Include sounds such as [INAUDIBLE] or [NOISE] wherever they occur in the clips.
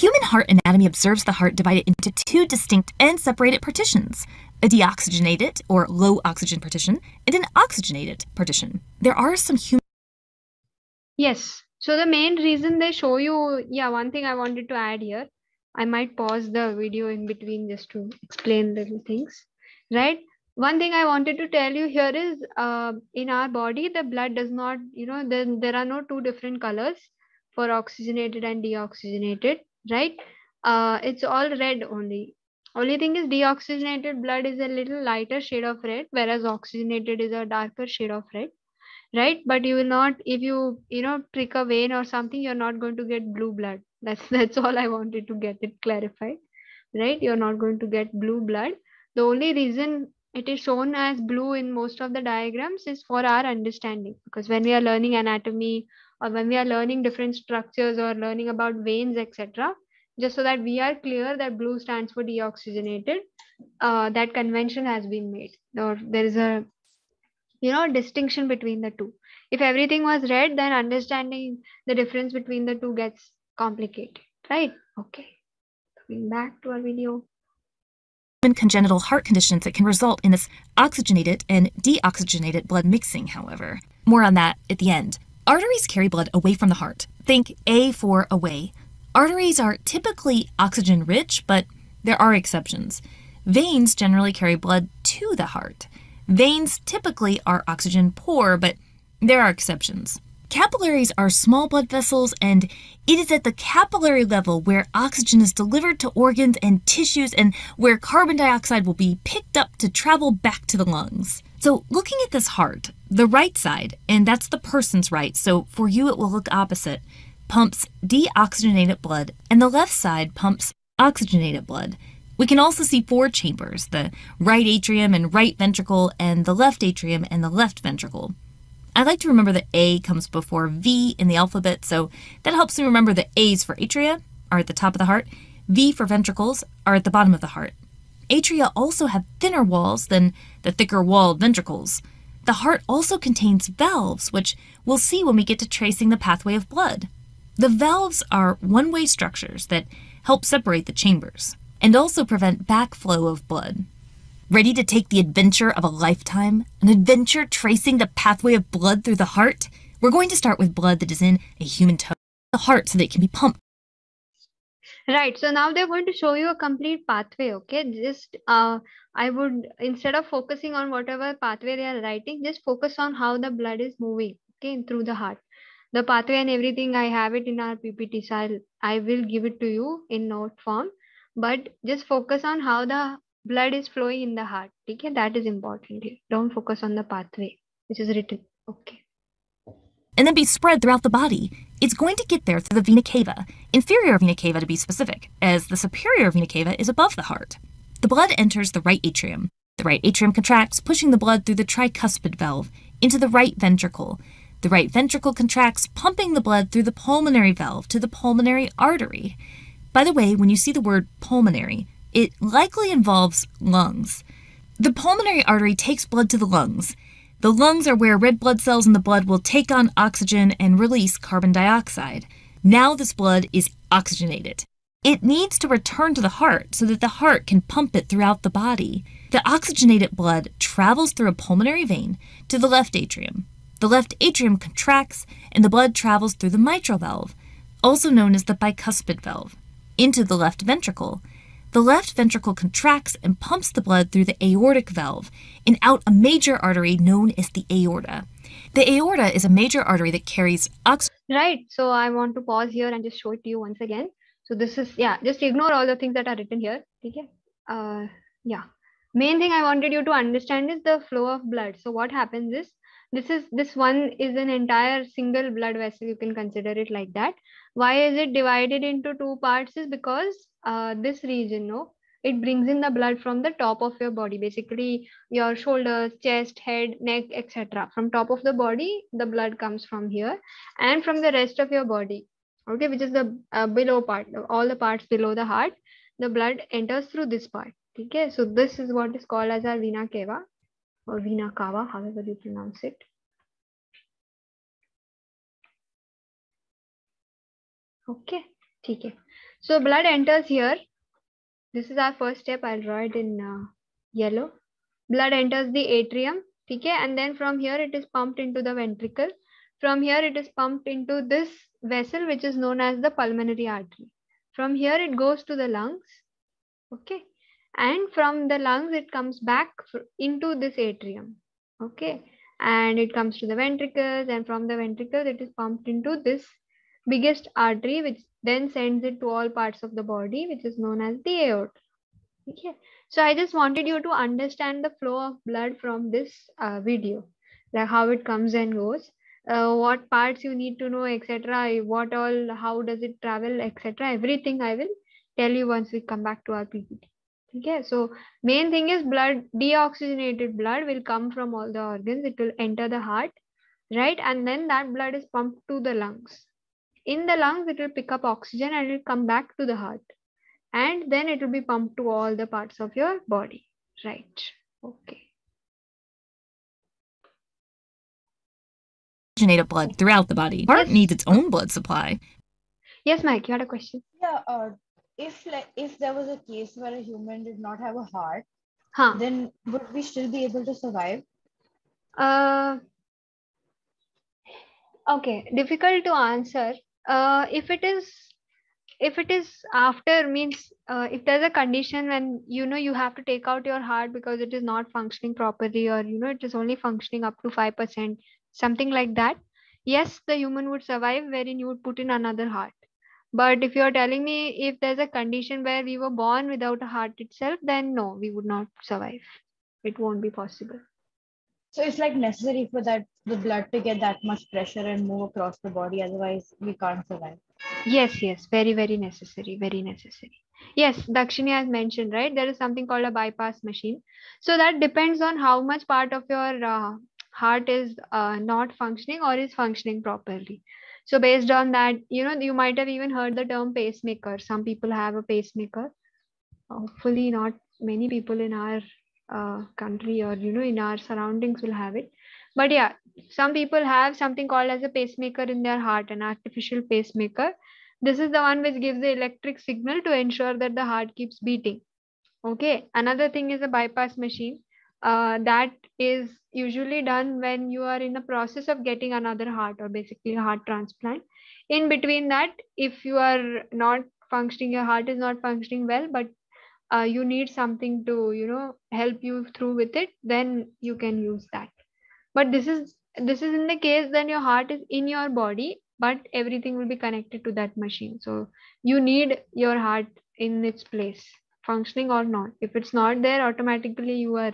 Human heart anatomy observes the heart divided into two distinct and separated partitions a deoxygenated or low oxygen partition and an oxygenated partition. There are some human. Yes. So the main reason they show you, yeah, one thing I wanted to add here, I might pause the video in between just to explain little things, right? One thing I wanted to tell you here is uh, in our body, the blood does not, you know, then there are no two different colors for oxygenated and deoxygenated, right? Uh, it's all red only. Only thing is deoxygenated blood is a little lighter shade of red, whereas oxygenated is a darker shade of red, right? But you will not, if you, you know, prick a vein or something, you're not going to get blue blood. That's, [LAUGHS] that's all I wanted to get it clarified, right? You're not going to get blue blood. The only reason it is shown as blue in most of the diagrams is for our understanding because when we are learning anatomy or when we are learning different structures or learning about veins etc just so that we are clear that blue stands for deoxygenated uh, that convention has been made. Or there is a you know distinction between the two. If everything was red then understanding the difference between the two gets complicated right? Okay. Coming back to our video. Congenital heart conditions that can result in this oxygenated and deoxygenated blood mixing, however. More on that at the end. Arteries carry blood away from the heart. Think A for away. Arteries are typically oxygen rich, but there are exceptions. Veins generally carry blood to the heart. Veins typically are oxygen poor, but there are exceptions. Capillaries are small blood vessels, and it is at the capillary level where oxygen is delivered to organs and tissues and where carbon dioxide will be picked up to travel back to the lungs. So, looking at this heart, the right side, and that's the person's right, so for you it will look opposite, pumps deoxygenated blood, and the left side pumps oxygenated blood. We can also see four chambers the right atrium and right ventricle, and the left atrium and the left ventricle. I like to remember that A comes before V in the alphabet, so that helps me remember that A's for atria are at the top of the heart, V for ventricles are at the bottom of the heart. Atria also have thinner walls than the thicker walled ventricles. The heart also contains valves, which we'll see when we get to tracing the pathway of blood. The valves are one way structures that help separate the chambers and also prevent backflow of blood. Ready to take the adventure of a lifetime? An adventure tracing the pathway of blood through the heart? We're going to start with blood that is in a human toe, the heart, so that it can be pumped right so now they're going to show you a complete pathway okay? Just uh, i would instead of focusing on whatever pathway they are writing just focus on how the blood is moving okay through the heart. The pathway and everything i have it in our ppt so I'll, i will give it to you in note form. But just focus on how the blood is flowing in the heart okay? That is important here. Don't focus on the pathway which is written okay and then be spread throughout the body. It's going to get there through the vena cava, inferior vena cava to be specific, as the superior vena cava is above the heart. The blood enters the right atrium. The right atrium contracts, pushing the blood through the tricuspid valve into the right ventricle. The right ventricle contracts, pumping the blood through the pulmonary valve to the pulmonary artery. By the way, when you see the word pulmonary, it likely involves lungs. The pulmonary artery takes blood to the lungs. The lungs are where red blood cells in the blood will take on oxygen and release carbon dioxide. Now this blood is oxygenated. It needs to return to the heart so that the heart can pump it throughout the body. The oxygenated blood travels through a pulmonary vein to the left atrium. The left atrium contracts and the blood travels through the mitral valve, also known as the bicuspid valve, into the left ventricle the left ventricle contracts and pumps the blood through the aortic valve and out a major artery known as the aorta. The aorta is a major artery that carries oxygen. Right. So I want to pause here and just show it to you once again. So this is, yeah, just ignore all the things that are written here. Okay. Uh, yeah. Main thing I wanted you to understand is the flow of blood. So what happens is this is this one is an entire single blood vessel. You can consider it like that. Why is it divided into two parts? Is because uh, this region, no, it brings in the blood from the top of your body, basically your shoulders, chest, head, neck, etc. From top of the body, the blood comes from here, and from the rest of your body, okay, which is the uh, below part, all the parts below the heart, the blood enters through this part. Okay, so this is what is called as our vena cava or vena cava, however you pronounce it. Okay, ठीक है So blood enters here. This is our first step. I'll draw it in uh, yellow. Blood enters the atrium. Okay, and then from here it is pumped into the ventricle. From here it is pumped into this vessel which is known as the pulmonary artery. From here it goes to the lungs. Okay, and from the lungs it comes back into this atrium. Okay, and it comes to the ventricles and from the ventricles it is pumped into this biggest artery which then sends it to all parts of the body which is known as the aorta. Okay. So i just wanted you to understand the flow of blood from this uh, video like how it comes and goes uh, what parts you need to know etc what all how does it travel etc everything i will tell you once we come back to our ppt okay. So main thing is blood deoxygenated blood will come from all the organs. It will enter the heart right? And then that blood is pumped to the lungs in the lungs it will pick up oxygen and it will come back to the heart. And then it will be pumped to all the parts of your body. Right. Okay. Oxygenated blood throughout the body. Heart Yes. needs its own blood supply. Yes mike you had a question. Yeah, uh, if like if there was a case where a human did not have a heart, huh. then would we still be able to survive? uh okay difficult to answer uh if it is if it is after means uh, if there's a condition when you know you have to take out your heart because it is not functioning properly or you know it is only functioning up to 5% something like that yes the human would survive wherein you would put in another heart. But if you're telling me if there's a condition where we were born without a heart itself then no we would not survive. It won't be possible So it's like necessary for that the blood to get that much pressure and move across the body. Otherwise, we can't survive. Yes, yes, very, very necessary, very necessary. Yes, Dakshini has mentioned, right? There is something called a bypass machine. So that depends on how much part of your uh, heart is uh, not functioning or is functioning properly. So based on that, you know, you might have even heard the term pacemaker. Some people have a pacemaker. Hopefully, not many people in our uh, country or you know in our surroundings will have it. But yeah, some people have something called as a pacemaker in their heart, an artificial pacemaker. This is the one which gives the electric signal to ensure that the heart keeps beating. Okay another thing is a bypass machine. Uh, that is usually done when you are in the process of getting another heart or basically a heart transplant. In between that if you are not functioning your heart is not functioning well but uh, you need something to you know help you through with it then you can use that. But this is this is in the case then your heart is in your body but everything will be connected to that machine. So you need your heart in its place functioning or not. If it's not there automatically you are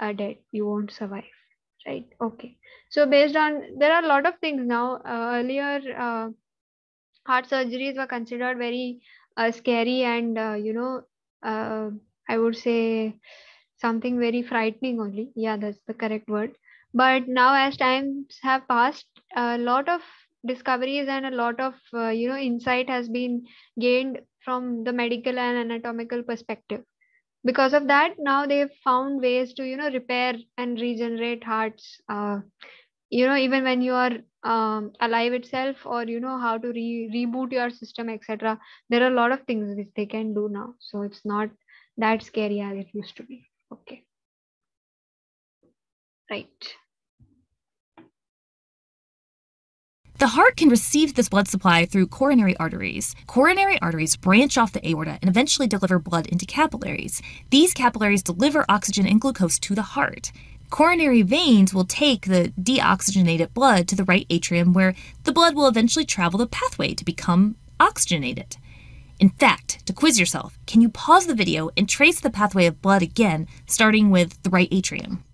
uh, dead. You won't survive right? Okay. So based on there are a lot of things now. Uh, earlier uh, heart surgeries were considered very uh, scary and uh, you know uh, i would say something very frightening only. Yeah that's the correct word. But now as times have passed a lot of discoveries and a lot of uh, you know insight has been gained from the medical and anatomical perspective. Because of that now they've found ways to you know repair and regenerate hearts. Uh, you know even when you are um, alive itself or you know how to re- reboot your system etc there are a lot of things which they can do now so it's not that scary as it used to be okay right The heart can receive this blood supply through coronary arteries. Coronary arteries branch off the aorta and eventually deliver blood into capillaries. These capillaries deliver oxygen and glucose to the heart. Coronary veins will take the deoxygenated blood to the right atrium, where the blood will eventually travel the pathway to become oxygenated. In fact, to quiz yourself, can you pause the video and trace the pathway of blood again, starting with the right atrium?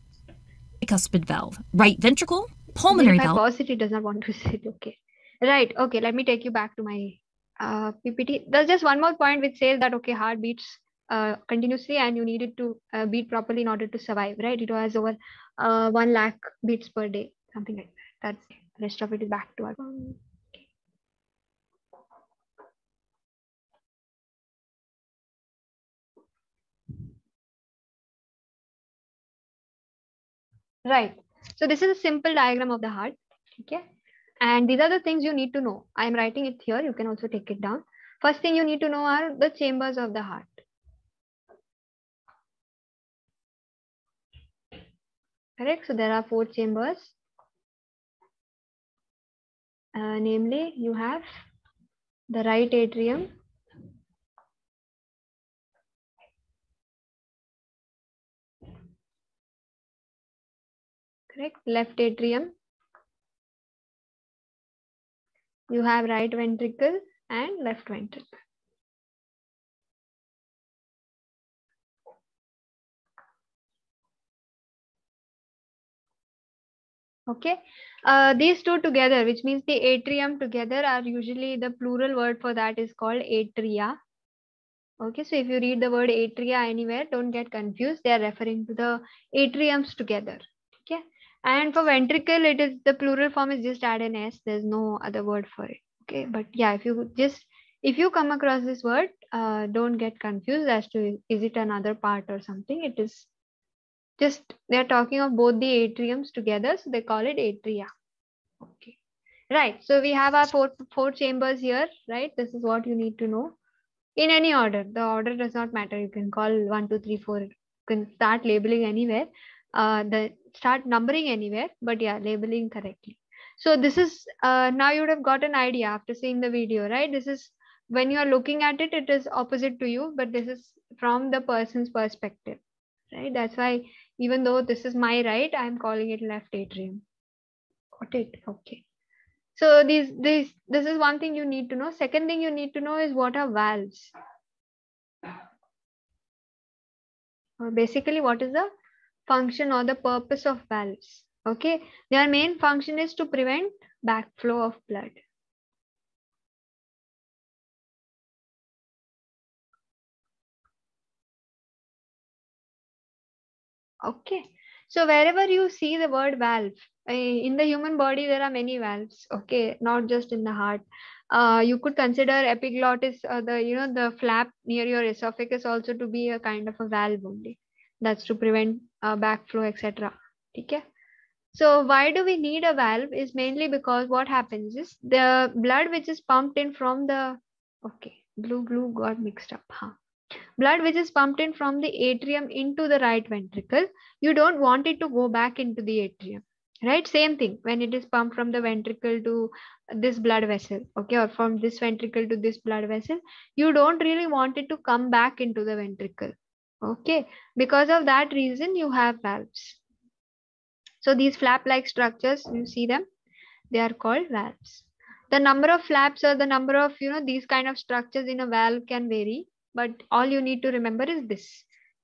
Bicuspid valve, right ventricle, pulmonary if I valve. pause it, it does not want to [LAUGHS] sit. Okay. Right. Okay. Let me take you back to my uh, PPT. There's just one more point which says that, okay, heart beats uh, continuously and you need it to uh, beat properly in order to survive, right? It was over uh, 1 lakh beats per day, something like that. That's. The rest of it is back to our. Right. So this is a simple diagram of the heart. Okay. And these are the things you need to know. I am writing it here. You can also take it down. First thing you need to know are the chambers of the heart. Correct? So there are four chambers. Uh, namely, you have the right atrium, correct? Left atrium. You have right ventricle and left ventricle. Okay, uh, these two together, which means the atrium together are usually the plural word for that is called atria. Okay, so if you read the word atria anywhere, don't get confused. They are referring to the atriums together. Okay, and for ventricle, it is the plural form is just add an s. There's no other word for it. Okay, but yeah, if you just if you come across this word, uh, don't get confused as to is it another part or something. It is just they're talking of both the atriums together so they call it atria. Okay. Right so we have our four four chambers here right? This is what you need to know. In any order the order does not matter. You can call one two three four. You can start labeling anywhere. Uh the start numbering anywhere but yeah labeling correctly. So this is uh now you would have got an idea after seeing the video right? This is when you are looking at it it is opposite to you but this is from the person's perspective right? That's why even though this is my right i'm calling it left atrium. Got it? Okay. So these this this is one thing you need to know. Second thing you need to know is what are valves? Or basically what is the function or the purpose of valves? Okay. Their main function is to prevent backflow of blood Okay. So wherever you see the word valve, in the human body, there are many valves. Okay. Not just in the heart. Uh, you could consider epiglottis, uh, the, you know, the flap near your esophagus also to be a kind of a valve only. That's to prevent uh, backflow, etc. Okay. So why do we need a valve is mainly because what happens is the blood which is pumped in from the, okay, blue, blue got mixed up. Huh? Blood which is pumped in from the atrium into the right ventricle, you don't want it to go back into the atrium, right? Same thing when it is pumped from the ventricle to this blood vessel, okay, or from this ventricle to this blood vessel, you don't really want it to come back into the ventricle, okay? Because of that reason, you have valves. So these flap-like structures, you see them, they are called valves. The number of flaps or the number of, you know, these kind of structures in a valve can vary but all you need to remember is this.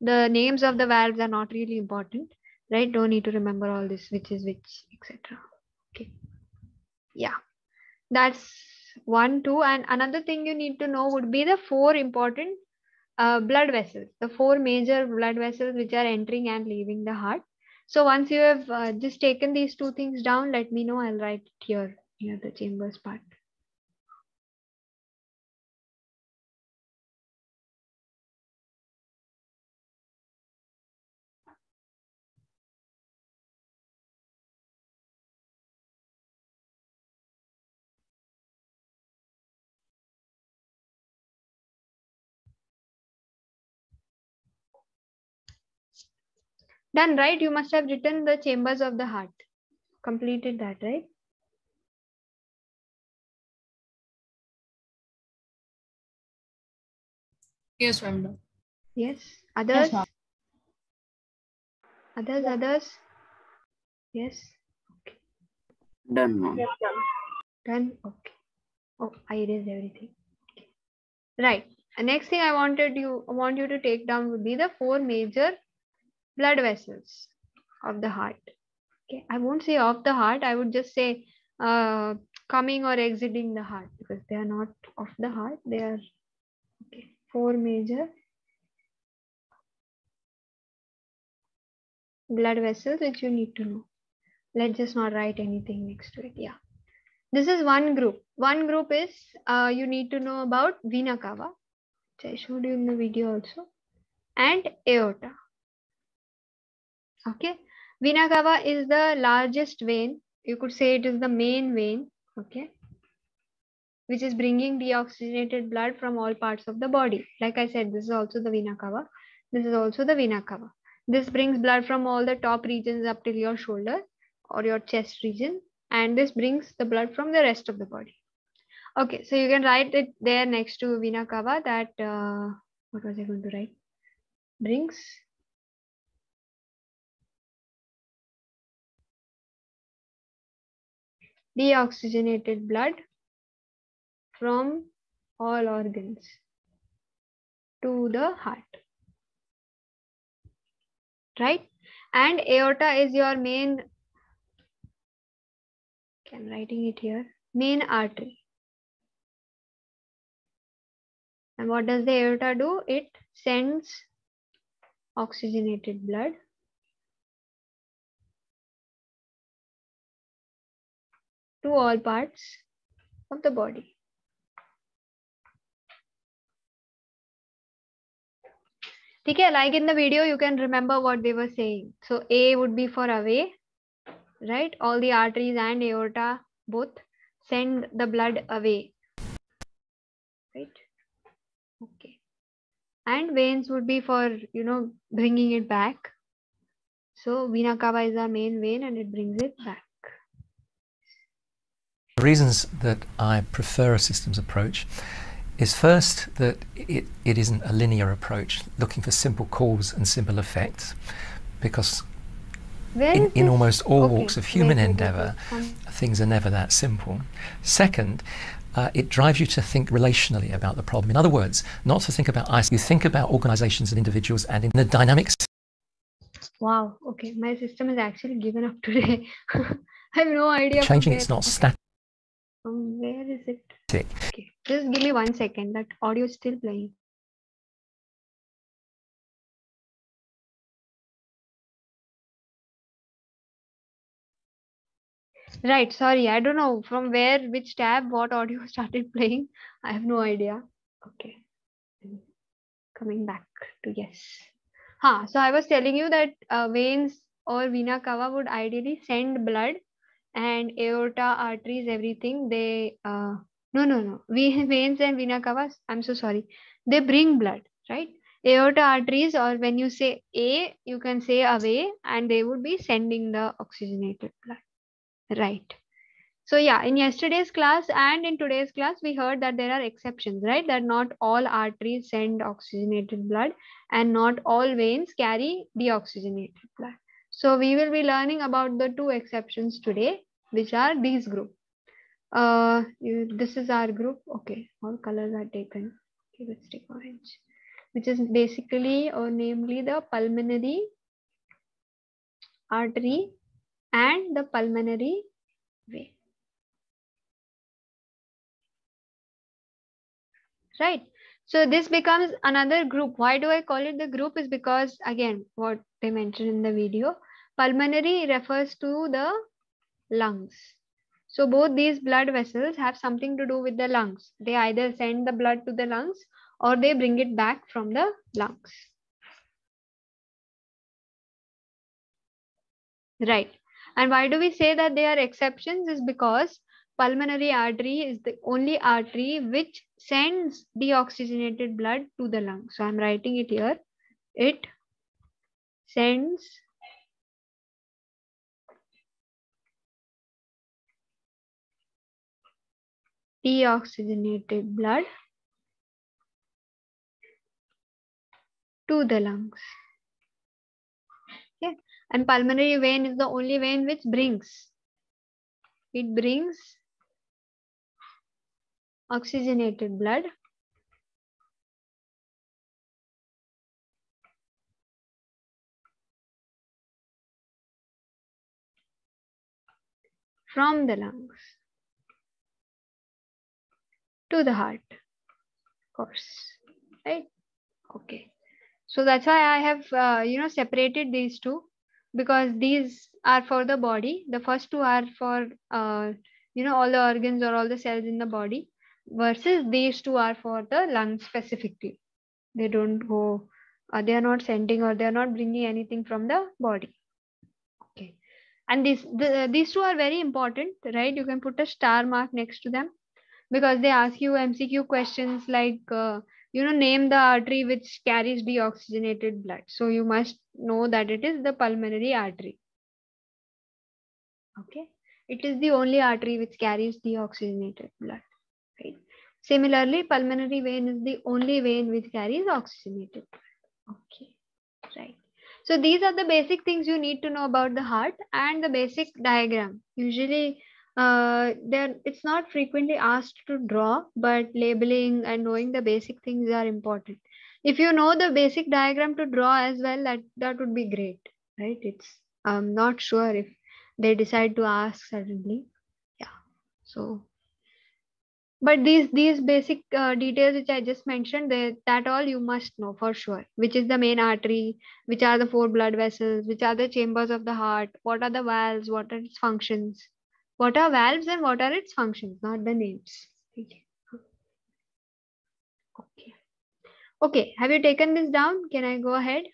The names of the valves are not really important right? Don't need to remember all this which is which etc okay. Yeah. That's one two. And another thing you need to know would be the four important uh, blood vessels the four major blood vessels which are entering and leaving the heart. So once you have uh, just taken these two things down let me know. I'll write it here near the chambers part Done, right? You must have written the chambers of the heart. Completed that, right? Yes, ma'am. Yes. Others? Yes, ma'am. others, others? Yes. Okay. Done, ma'am. Done. Okay. Oh, I erased everything. Okay. Right. The next thing I wanted you want you to take down would be the four major blood vessels of the heart. Okay, I won't say of the heart, I would just say uh, coming or exiting the heart because they are not of the heart, they are okay, four major blood vessels which you need to know. Let's just not write anything next to it. Yeah. This is one group. One group is uh, you need to know about vena cava, which I showed you in the video also, and aorta. Okay. Vena cava is the largest vein. You could say it is the main vein. Okay. which is bringing deoxygenated blood from all parts of the body. Like I said, this is also the vena cava. This is also the vena cava. This brings blood from all the top regions up till your shoulder or your chest region. And this brings the blood from the rest of the body. Okay, so you can write it there next to vena cava that, uh, what was I going to write? Brings deoxygenated blood from all organs to the heart. Right? And aorta is your main, I'm writing it here, main artery. And what does the aorta do? It sends oxygenated blood to all parts of the body. Okay, like in the video, you can remember what they were saying. So A would be for away, right? All the arteries and aorta both send the blood away, right? Okay. And veins would be for, you know, bringing it back. So vena cava is our main vein and it brings it back. The reasons that I prefer a systems approach is first that it, it isn't a linear approach looking for simple cause and simple effects because in, in almost all Okay, walks of human endeavour. Things are never that simple. Second, uh, it drives you to think relationally about the problem. In other words, not to think about ice, you think about organizations and individuals and in the dynamics Wow. Okay. My system is actually given up today. [LAUGHS] I have no idea. changing, it's not static. From where is it? Okay. Just give me one second. That audio is still playing. Right. Sorry. I don't know from where, which tab, what audio [LAUGHS] started playing. I have no idea. Okay. Coming back to yes. Huh. So I was telling you that uh, veins or vena cava would ideally send blood and aorta, arteries, everything. They, uh, no, no, no. [LAUGHS] Veins and vena cava, I'm so sorry. They bring blood, right? Aorta, arteries, or when you say A, you can say away and they would be sending the oxygenated blood. Right. So yeah, in yesterday's class and in today's class, we heard that there are exceptions, right? That not all arteries send oxygenated blood and not all veins carry deoxygenated blood. So we will be learning about the two exceptions today, which are these group. Uh, you, this is our group. Okay, all colors are taken. Okay, let's take orange, which is basically or namely the pulmonary artery and the pulmonary vein. Right. So this becomes another group. Why do I call it the group? Is because again, what they mentioned in the video, pulmonary refers to the lungs. So both these blood vessels have something to do with the lungs. They either send the blood to the lungs or they bring it back from the lungs. Right. And why do we say that they are exceptions? Is because pulmonary artery is the only artery which sends deoxygenated blood to the lung. So I'm writing it here. It sends deoxygenated blood to the lungs. Okay. And pulmonary vein is the only vein which brings. It brings oxygenated blood. From the lungs to the heart of course right? Okay. So that's why i have uh, you know separated these two because these are for the body. The first two are for uh, you know all the organs or all the cells in the body versus these two are for the lungs specifically they don't go uh, they are not sending or they are not bringing anything from the body okay and these the, these two are very important right you can put a star mark next to them because they ask you MCQ questions like, uh, you know, name the artery which carries deoxygenated blood. So you must know that it is the pulmonary artery. Okay. It is the only artery which carries deoxygenated blood. Similarly, pulmonary vein is the only vein which carries oxygenated blood. Okay. Right. So these are the basic things you need to know about the heart and the basic diagram. Usually uh, then it's not frequently asked to draw, but labeling and knowing the basic things are important. If you know the basic diagram to draw as well, that, that would be great, right? It's I'm not sure if they decide to ask suddenly. Yeah. So, but these these basic uh, details which I just mentioned, they, that all you must know for sure. Which is the main artery? Which are the four blood vessels? Which are the chambers of the heart? What are the valves? What are its functions? What are valves and what are its functions, not the names. Okay. Okay, have you taken this down? Can I go ahead?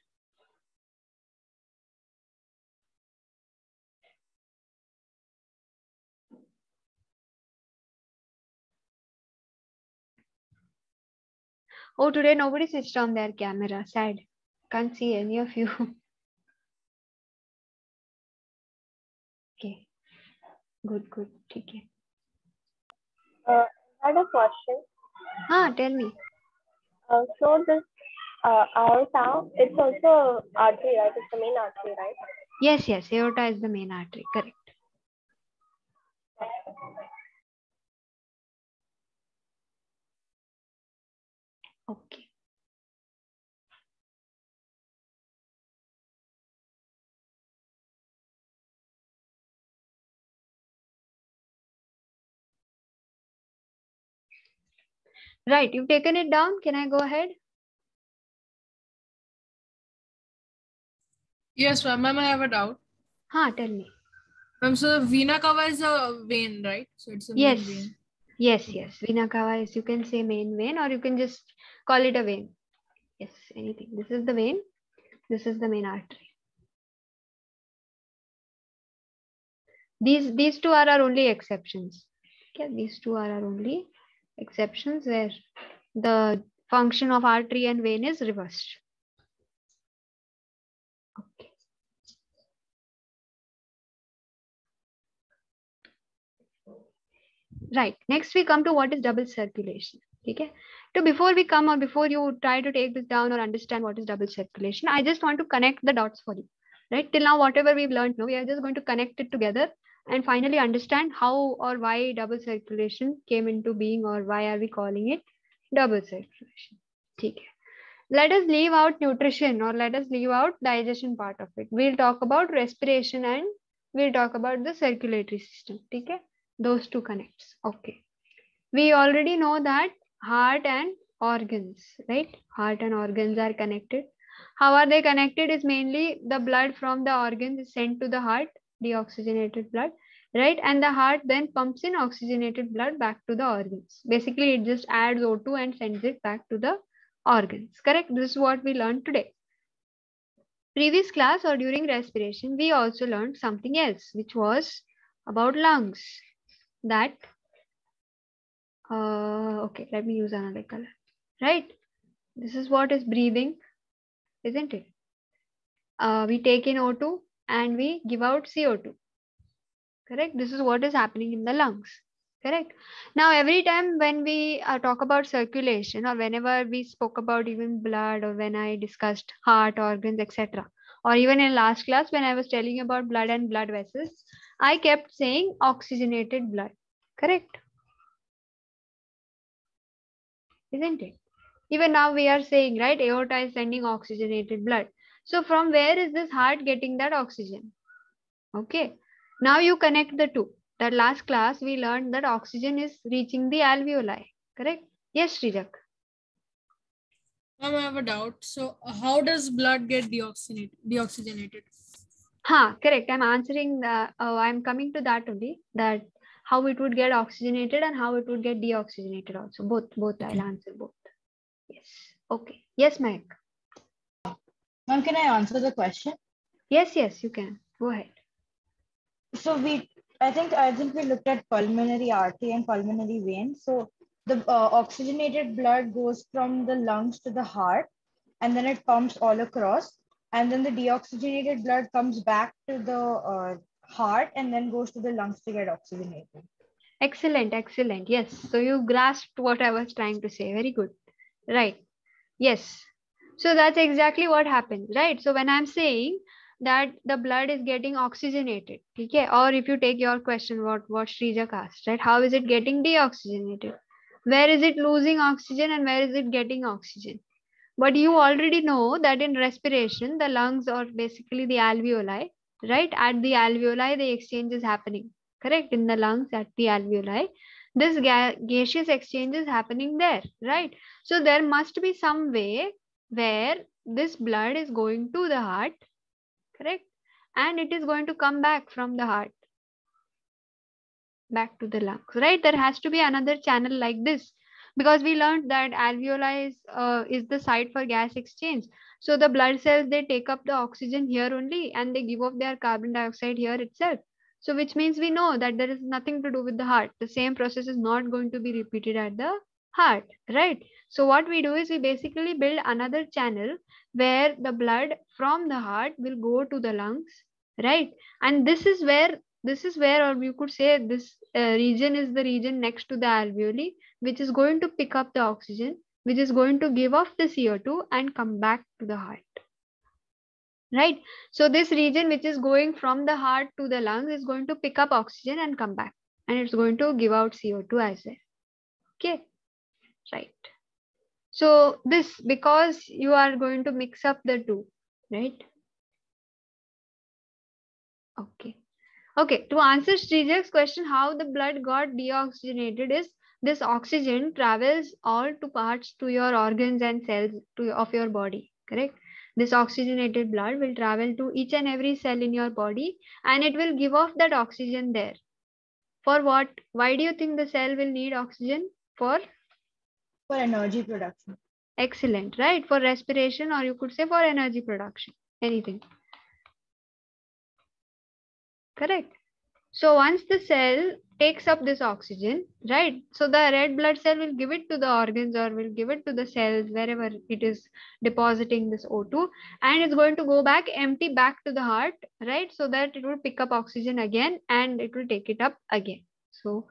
Oh, today nobody switched on their camera. Sad. Can't see any of you. [LAUGHS] okay. Good, good. Okay. Uh, I had a question. Ah, tell me. Uh, so this uh, aorta, it's also artery, right? It's the main artery, right? Yes, yes. Aorta is the main artery. Correct. Right, you've taken it down. Can I go ahead? Yes, ma'am. Ma'am, I have a doubt. Huh, tell me. Ma'am, so vena cava is a vein, right? So it's a main Yes. vein. Yes, yes. Vena cava is you can say main vein or you can just call it a vein. Yes, anything. This is the vein. This is the main artery. These these two are our only exceptions. Okay, these two are our only exceptions where the function of artery and vein is reversed. Okay. Right. Next, we come to what is double circulation. Okay. So before we come or before you try to take this down or understand what is double circulation, I just want to connect the dots for you. Right. Till now, whatever we've learned, no, we are just going to connect it together and finally understand how or why double circulation came into being or why are we calling it double circulation. Okay. Let us leave out nutrition or let us leave out digestion part of it. We'll talk about respiration and we'll talk about the circulatory system. Okay those two connects okay we already know that heart and organs right heart and organs are connected how are they connected is mainly the blood from the organs is sent to the heart deoxygenated blood right? And the heart then pumps in oxygenated blood back to the organs. Basically it just adds o2 and sends it back to the organs. Correct? This is what we learned today. Previous class or during respiration we also learned something else which was about lungs. That uh, okay let me use another color. Right? This is what is breathing isn't it? Uh, we take in o2 and we give out co2 correct this is what is happening in the lungs correct now every time when we uh, talk about circulation or whenever we spoke about even blood or when i discussed heart organs etc or even in last class when i was telling about blood and blood vessels I kept saying oxygenated blood, correct? Isn't it? Even now we are saying, right, aorta is sending oxygenated blood. So from where is this heart getting that oxygen? Okay. Now you connect the two. That last class we learned that oxygen is reaching the alveoli, correct? Yes, Srijak. Ma'am, I have a doubt. So how does blood get deoxygenated? deoxygenated? Ha, correct. I'm answering the, uh, I'm coming to that only, that how it would get oxygenated and how it would get deoxygenated also. Both, both, I'll answer both. Yes. Okay. Yes, Mike. Ma'am, can I answer the question? Yes, yes, you can. Go ahead. So we I think I think we looked at pulmonary artery and pulmonary vein. So the uh, oxygenated blood goes from the lungs to the heart, and then it pumps all across, and then the deoxygenated blood comes back to the uh, heart and then goes to the lungs to get oxygenated. Excellent, excellent. Yes. So you grasped what I was trying to say. Very good. Right. Yes. So that's exactly what happens, right? So when I'm saying that the blood is getting oxygenated, okay, or if you take your question, what what Shrija asked, right? How is it getting deoxygenated? Where is it losing oxygen and where is it getting oxygen? But you already know that in respiration, the lungs are basically the alveoli, right? At the alveoli, the exchange is happening correct in the lungs at the alveoli this ga gaseous exchange is happening there right so there must be some way where this blood is going to the heart correct and it is going to come back from the heart back to the lungs right there has to be another channel like this because we learned that alveoli is, uh, is the site for gas exchange so the blood cells they take up the oxygen here only and they give off their carbon dioxide here itself so which means we know that there is nothing to do with the heart. The same process is not going to be repeated at the heart, right? So what we do is we basically build another channel where the blood from the heart will go to the lungs, right? And this is where this is where or you could say this uh, region is the region next to the alveoli which is going to pick up the oxygen which is going to give off the CO2 and come back to the heart right? So this region which is going from the heart to the lungs is going to pick up oxygen and come back and it's going to give out co2 as well okay? Right so this because you are going to mix up the two right okay okay to answer Srijak's question how the blood got deoxygenated is this oxygen travels all to parts to your organs and cells to, of your body correct this oxygenated blood will travel to each and every cell in your body and it will give off that oxygen there. For what? Why do you think the cell will need oxygen? For? For energy production. Excellent, right? For respiration or you could say for energy production. Anything. Correct. So once the cell takes up this oxygen, right? So the red blood cell will give it to the organs or will give it to the cells wherever it is depositing this O2 and it's going to go back empty back to the heart, right? So that it will pick up oxygen again and it will take it up again. So,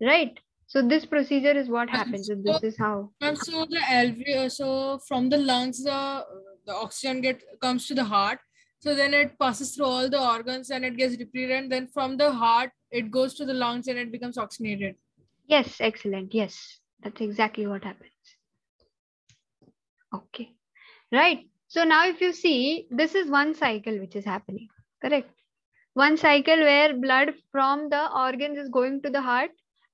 right. So this procedure is what happens. So, this is how. So the alveoli, uh, so from the lungs, the uh, the oxygen get comes to the heart so then it passes through all the organs and it gets depleted. And then from the heart, it goes to the lungs and it becomes oxygenated. Yes, excellent. Yes, that's exactly what happens. Okay, right. So now if you see, this is one cycle which is happening, correct? One cycle where blood from the organs is going to the heart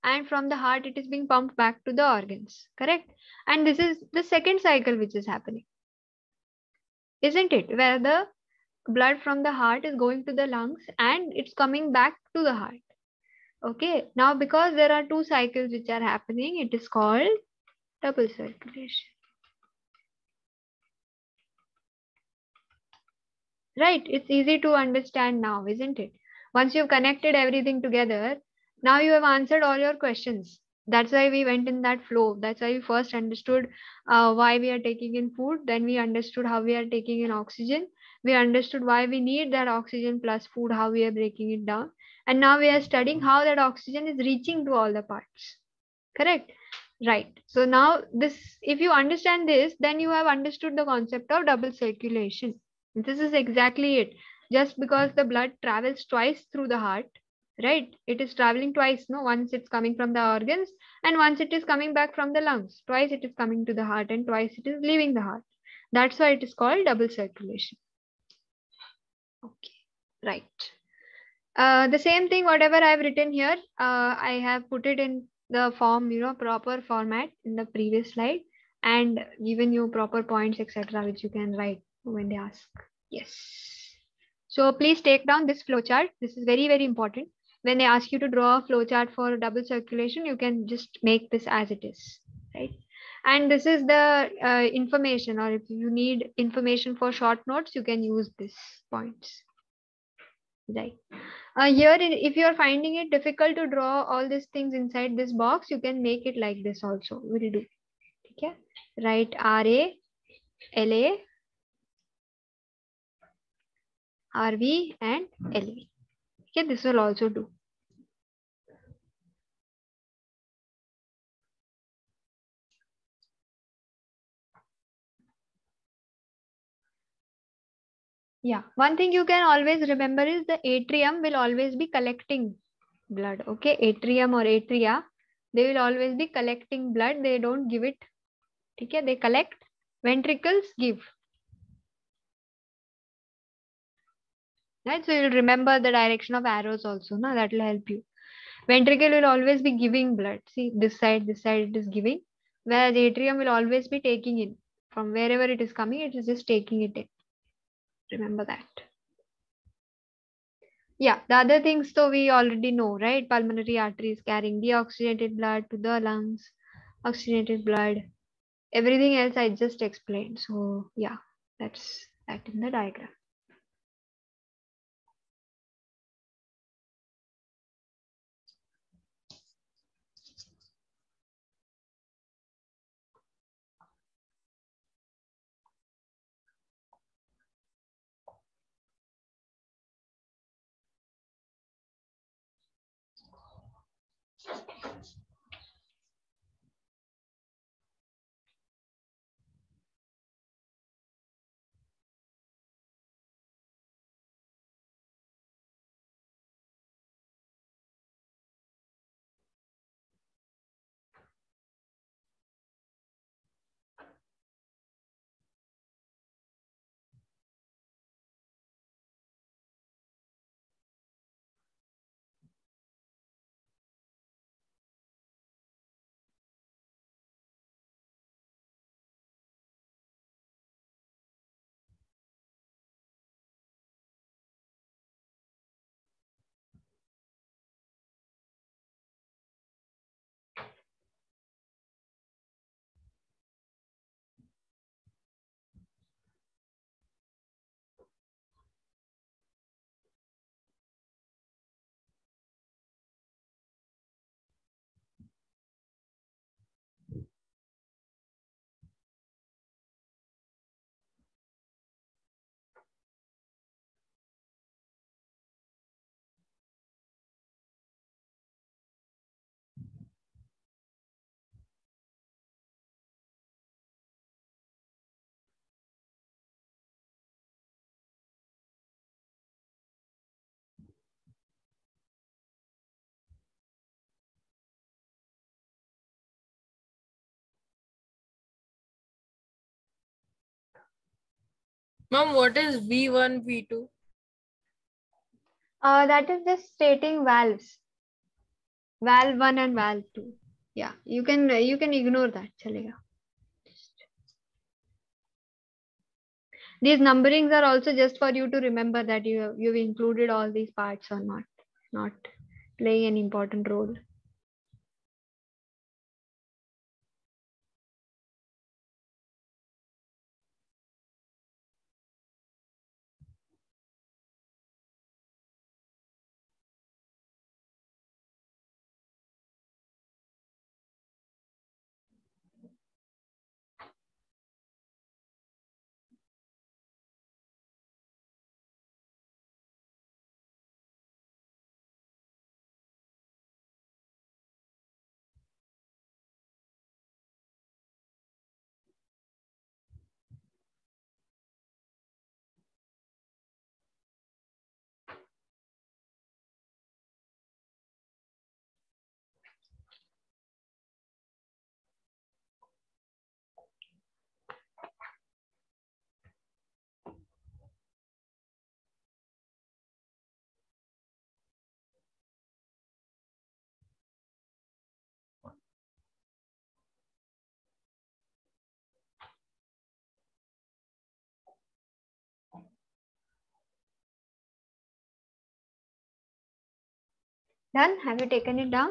and from the heart it is being pumped back to the organs, correct? And this is the second cycle which is happening, isn't it? Where the blood from the heart is going to the lungs and it's coming back to the heart. Okay, now because there are two cycles which are happening, it is called double circulation. Right, it's easy to understand now, isn't it? Once you've connected everything together, now you have answered all your questions. That's why we went in that flow. That's why we first understood uh, why we are taking in food. Then we understood how we are taking in oxygen we understood why we need that oxygen plus food, how we are breaking it down. And now we are studying how that oxygen is reaching to all the parts. Correct? Right. So now this, if you understand this, then you have understood the concept of double circulation. This is exactly it. Just because the blood travels twice through the heart, right? It is traveling twice, no? Once it's coming from the organs and once it is coming back from the lungs. Twice it is coming to the heart and twice it is leaving the heart. That's why it is called double circulation. Okay, right. Uh, the same thing, whatever I've written here, uh, I have put it in the form, you know, proper format in the previous slide and given you proper points, etc., which you can write when they ask. Yes. So please take down this flowchart. This is very, very important. When they ask you to draw a flowchart for double circulation, you can just make this as it is, right? And this is the uh, information, or if you need information for short notes, you can use this points. Right. Uh, here, if you are finding it difficult to draw all these things inside this box, you can make it like this also. We'll do. Okay. Write R A L A R V and L V. Okay, this will also do. Yeah, one thing you can always remember is the atrium will always be collecting blood. Okay, atrium or atria, they will always be collecting blood. They don't give it. Okay, they collect. Ventricles give. Right, so you'll remember the direction of arrows also. Now that will help you. Ventricle will always be giving blood. See, this side, this side it is giving, whereas atrium will always be taking in. From wherever it is coming, it is just taking it in remember that. Yeah the other things though we already know right? Pulmonary arteries carrying deoxygenated blood to the lungs oxygenated blood everything else i just explained. So yeah that's that in the diagram Mom, what is V1, V2? uh, that is just stating valves. Valve 1 and valve 2 yeah you can you can ignore that chalega. These numberings are also just for you to remember that you you've included all these parts or not not playing an important role done? Have you taken it down?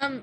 Ma'am,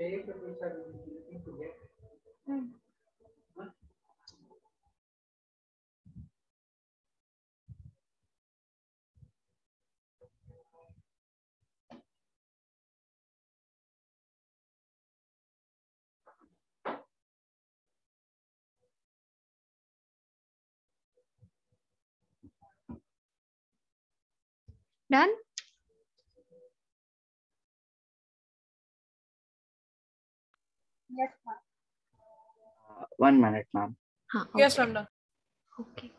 uh, just a minute, two minutes. Done? Yes, ma'am. Uh, one minute, ma'am. Yes, ma'am. Okay.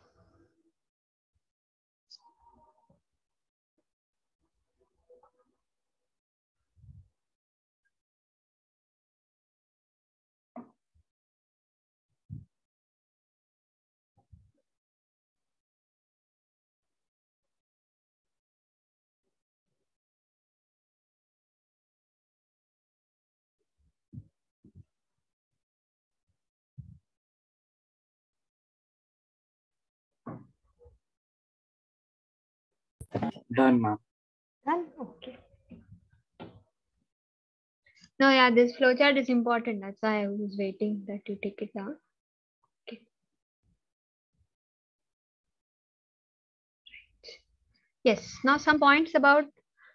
Done, ma'am. Done? Okay. No, yeah, this flowchart is important. That's why I was waiting that you take it down. Okay. Right. Yes, now some points about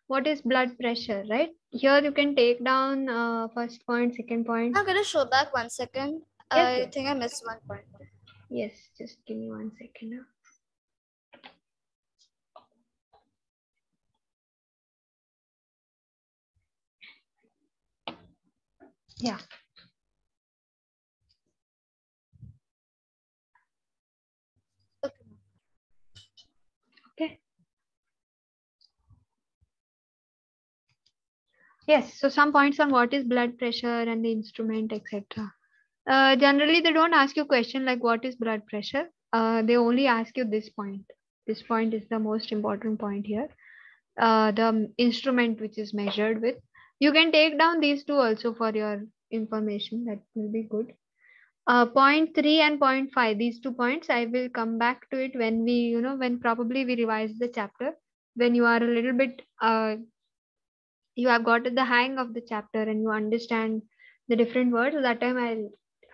what is blood pressure, right? Here you can take down uh, first point, second point. I'm gonna show back one second. Yes, I yes. think I missed one point. Yes, just give me one second. now. Yeah. Okay. Yes, so some points on what is blood pressure and the instrument, etc. Uh, generally, they don't ask you question like what is blood pressure. Uh, they only ask you this point. This point is the most important point here. Uh, the instrument which is measured with. You can take down these two also for your information. That will be good. Uh, point three and point five, these two points, I will come back to it when we, you know, when probably we revise the chapter. When you are a little bit, uh, you have got the hang of the chapter and you understand the different words. That time I'll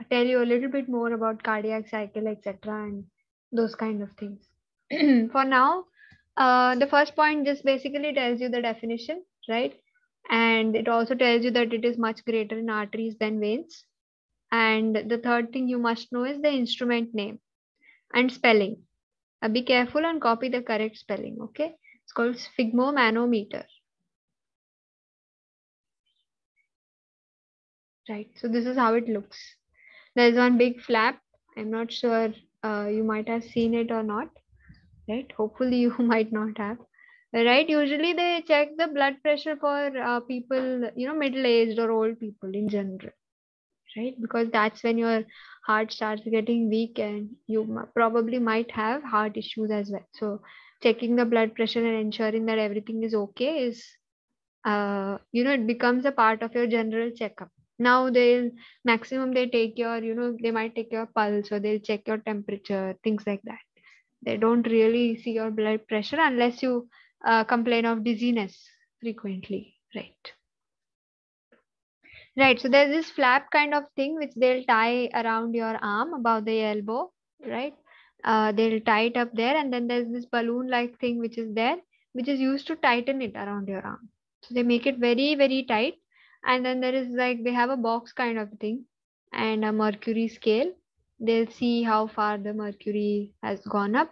tell you a little bit more about cardiac cycle, etc., and those kind of things. [CLEARS THROAT] for now, uh, the first point just basically tells you the definition, right? And it also tells you that it is much greater in arteries than veins. And the third thing you must know is the instrument name and spelling. Be careful and copy the correct spelling, okay? It's called sphygmomanometer. Right, so this is how it looks. There's one big flap. I'm not sure uh, you might have seen it or not. Right, hopefully [LAUGHS] you might not have. Right, usually they check the blood pressure for uh, people, you know, middle aged or old people in general. Right, because that's when your heart starts getting weak and you probably might have heart issues as well. So, checking the blood pressure and ensuring that everything is okay is, uh, you know, it becomes a part of your general checkup now they'll maximum they take your you know they might take your pulse or they'll check your temperature things like that they don't really see your blood pressure unless you uh, complain of dizziness frequently right. Right so there's this flap kind of thing which they'll tie around your arm above the elbow right. Uh, they'll tie it up there and then there's this balloon like thing which is there which is used to tighten it around your arm. So they make it very very tight and then there is like they have a box kind of thing and a mercury scale. They'll see how far the mercury has gone up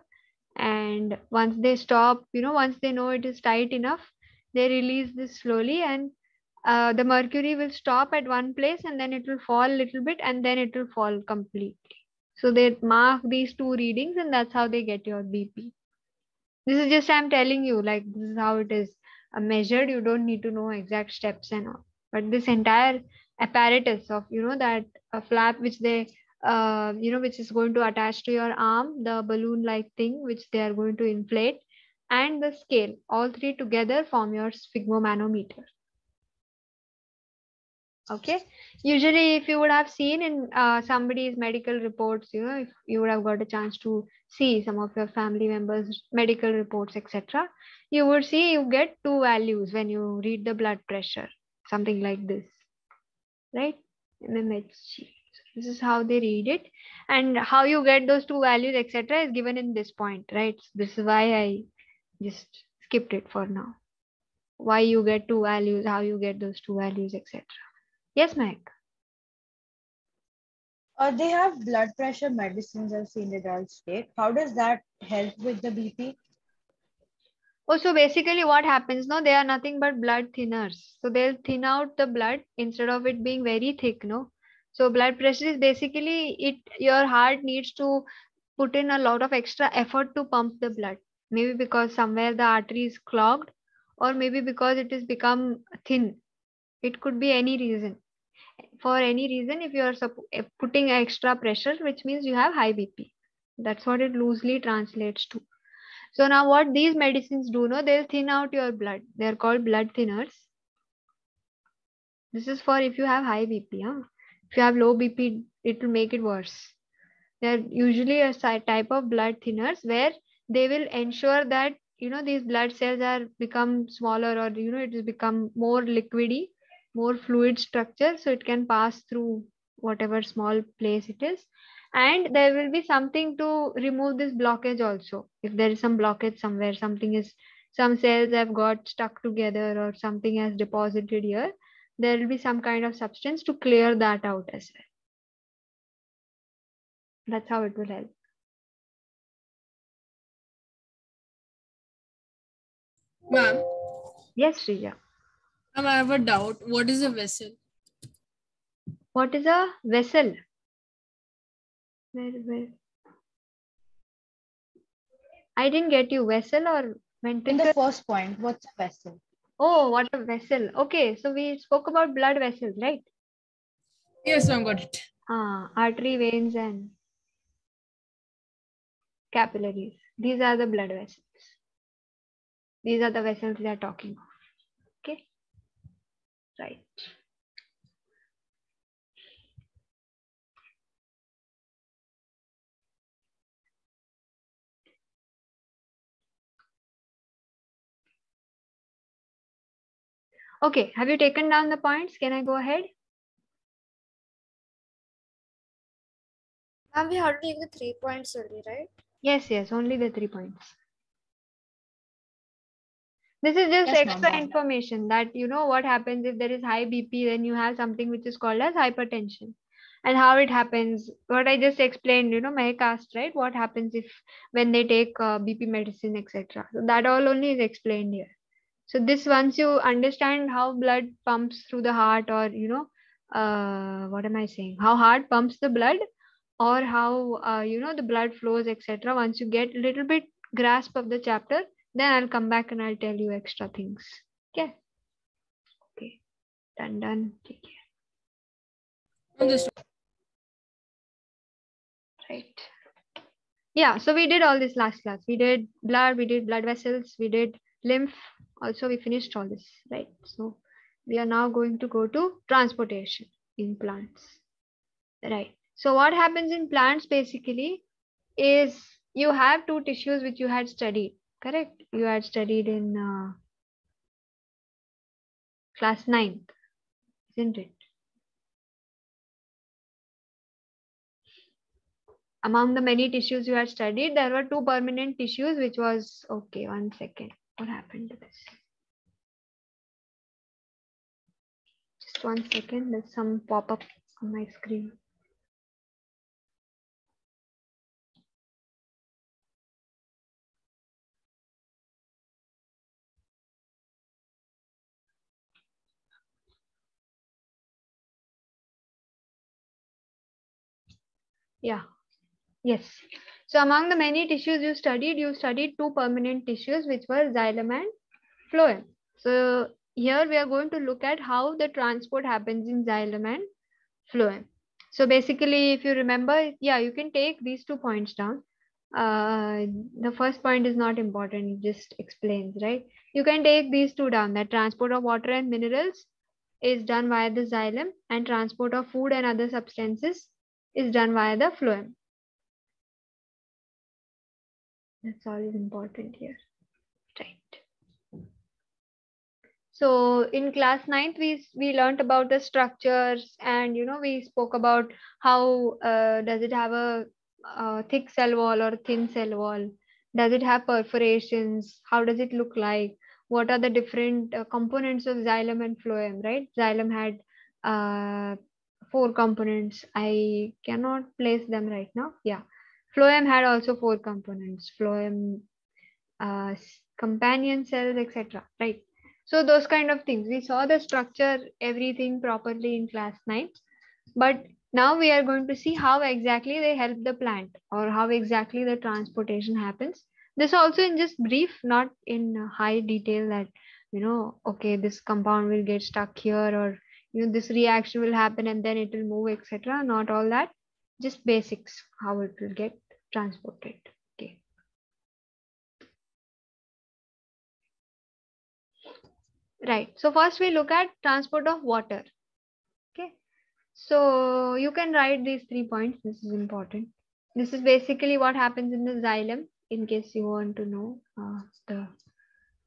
and once they stop you know once they know it is tight enough they release this slowly and uh, the mercury will stop at one place and then it will fall a little bit and then it will fall completely. So they mark these two readings and that's how they get your bp this is just i'm telling you like this is how it is uh, measured. You don't need to know exact steps and all. But this entire apparatus of you know that a flap which they uh, you know which is going to attach to your arm the balloon like thing which they are going to inflate and the scale. All three together form your sphygmomanometer. Okay? Usually if you would have seen in uh, somebody's medical reports you know if you would have got a chance to see some of your family members medical reports etc you would see you get two values when you read the blood pressure. Something like this. Right? mmHg. This is how they read it. And how you get those two values, etc., is given in this point, right? This is why I just skipped it for now. Why you get two values, how you get those two values, etc. Yes, Mehak. Uh, they have blood pressure medicines I've seen adults take. How does that help with the BP? Oh, so basically what happens no, they are nothing but blood thinners. So they'll thin out the blood instead of it being very thick, no? So blood pressure is basically it your heart needs to put in a lot of extra effort to pump the blood. Maybe because somewhere the artery is clogged or maybe because it has become thin. It could be any reason. For any reason, if you are eh, putting extra pressure, which means you have high BP. That's what it loosely translates to. So now what these medicines do, no, they'll thin out your blood. They're called blood thinners. This is for if you have high BP. Huh? If you have low BP, it will make it worse. They're usually a type of blood thinners where they will ensure that you know these blood cells are become smaller or you know it has become more liquidy, more fluid structure, so it can pass through whatever small place it is and there will be something to remove this blockage also if there is some blockage somewhere something is some cells have got stuck together or something has deposited here there will be some kind of substance to clear that out as well that's how it will help Ma'am, yes Srija. ma'am, I have a doubt. What is a vessel? what is a vessel where, where? I didn't get you. Vessel or In the first point, what's a vessel? Oh, what a vessel. Okay, so we spoke about blood vessels, right? Yes, ma'am, got it. Ah, artery, veins, and capillaries. These are the blood vessels. These are the vessels they are talking of. Okay. Right. Okay, have you taken down the points? Can I go ahead? Ma'am, we have to take the three points only, right? Yes, yes, only the three points. This is just Yes, extra information that you know what happens if there is high BP, then you have something which is called as hypertension. And how it happens, what I just explained, you know, Mehak asked, right? What happens if when they take uh, BP medicine, etc. So that all only is explained here. So this once you understand how blood pumps through the heart, or you know, uh, what am I saying? How heart pumps the blood, or how uh, you know the blood flows, etc. Once you get a little bit grasp of the chapter, then I'll come back and I'll tell you extra things. Okay. Okay. Done. Done. Take care. Right. Yeah. So we did all this last class. We did blood. We did blood vessels. We did lymph. Also, we finished all this. Right. So we are now going to go to transportation in plants. Right. So what happens in plants basically is you have two tissues which you had studied. Correct. You had studied in uh, class ninth, isn't it? among the many tissues you had studied, there were two permanent tissues, which was okay. One second. What happened to this? Just one second. There's some pop up on my screen. Yeah. Yes. So among the many tissues you studied, you studied two permanent tissues, which were xylem and phloem. So here we are going to look at how the transport happens in xylem and phloem. So basically, if you remember, yeah, you can take these two points down. Uh, the first point is not important, it just explains, right? You can take these two down, that transport of water and minerals is done via the xylem and transport of food and other substances is done via the phloem. That's all is important here. Right. So in class ninth, we we learned about the structures, and you know we spoke about how uh, does it have a, a thick cell wall or thin cell wall? Does it have perforations? How does it look like? What are the different uh, components of xylem and phloem? Right, xylem had uh, four components. I cannot place them right now. Yeah, phloem had also four components. Phloem, uh, companion cells, etc. Right so those kind of things. We saw the structure, everything properly in class 9. But now we are going to see how exactly they help the plant or how exactly the transportation happens. This also in just brief, not in high detail that, you know, okay, this compound will get stuck here or, you know, this reaction will happen and then it will move, etc. Not all that, just basics, how it will get transported. Okay. Right. So first we look at transport of water. Okay. So you can write these three points. This is important. This is basically what happens in the xylem in case you want to know uh, the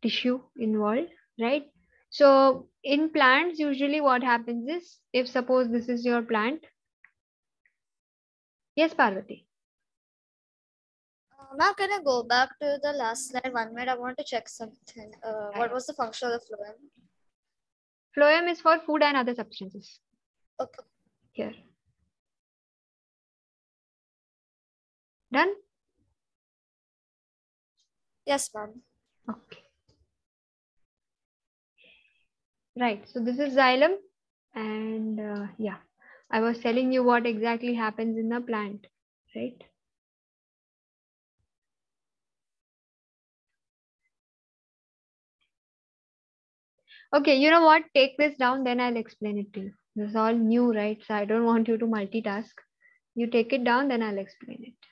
tissue involved, right? So in plants, usually what happens is if suppose this is your plant. Yes, Parvati. Ma'am, can I go back to the last slide one minute? I want to check something. Uh, what was the function of the phloem? Phloem is for food and other substances. Okay. Here. Done? Yes, ma'am. Okay. Right. So this is xylem. And uh, yeah, I was telling you what exactly happens in the plant, right? Okay, you know what? Take this down, then I'll explain it to you. This is all new, right? So I don't want you to multitask. You take it down, then I'll explain it.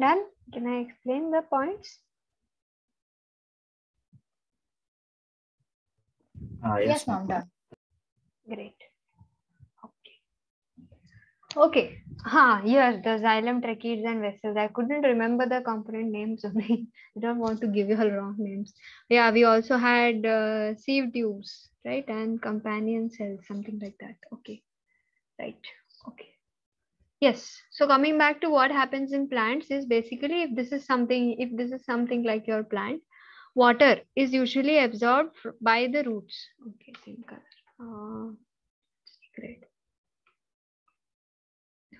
Done? Can I explain the points? Uh, yes, Yes, ma'am, done. Great. Okay. Okay. Ha, here the xylem, tracheids, and vessels. I couldn't remember the component names only. I don't want to give you all wrong names. Yeah, we also had uh, sieve tubes, right? And companion cells, something like that. Okay. Right. Okay. Yes. So coming back to what happens in plants is basically if this is something, if this is something like your plant, water is usually absorbed by the roots. Okay, same color. Uh, great.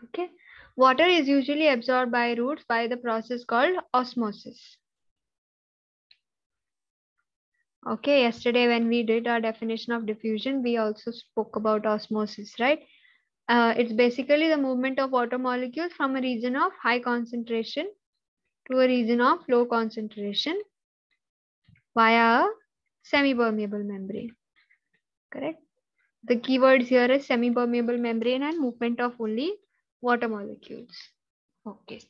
Okay, water is usually absorbed by roots by the process called osmosis. Okay, yesterday when we did our definition of diffusion, we also spoke about osmosis, right? Uh, it's basically the movement of water molecules from a region of high concentration to a region of low concentration via a semi-permeable membrane. Correct? The keywords here is semi-permeable membrane and movement of only water molecules. Okay.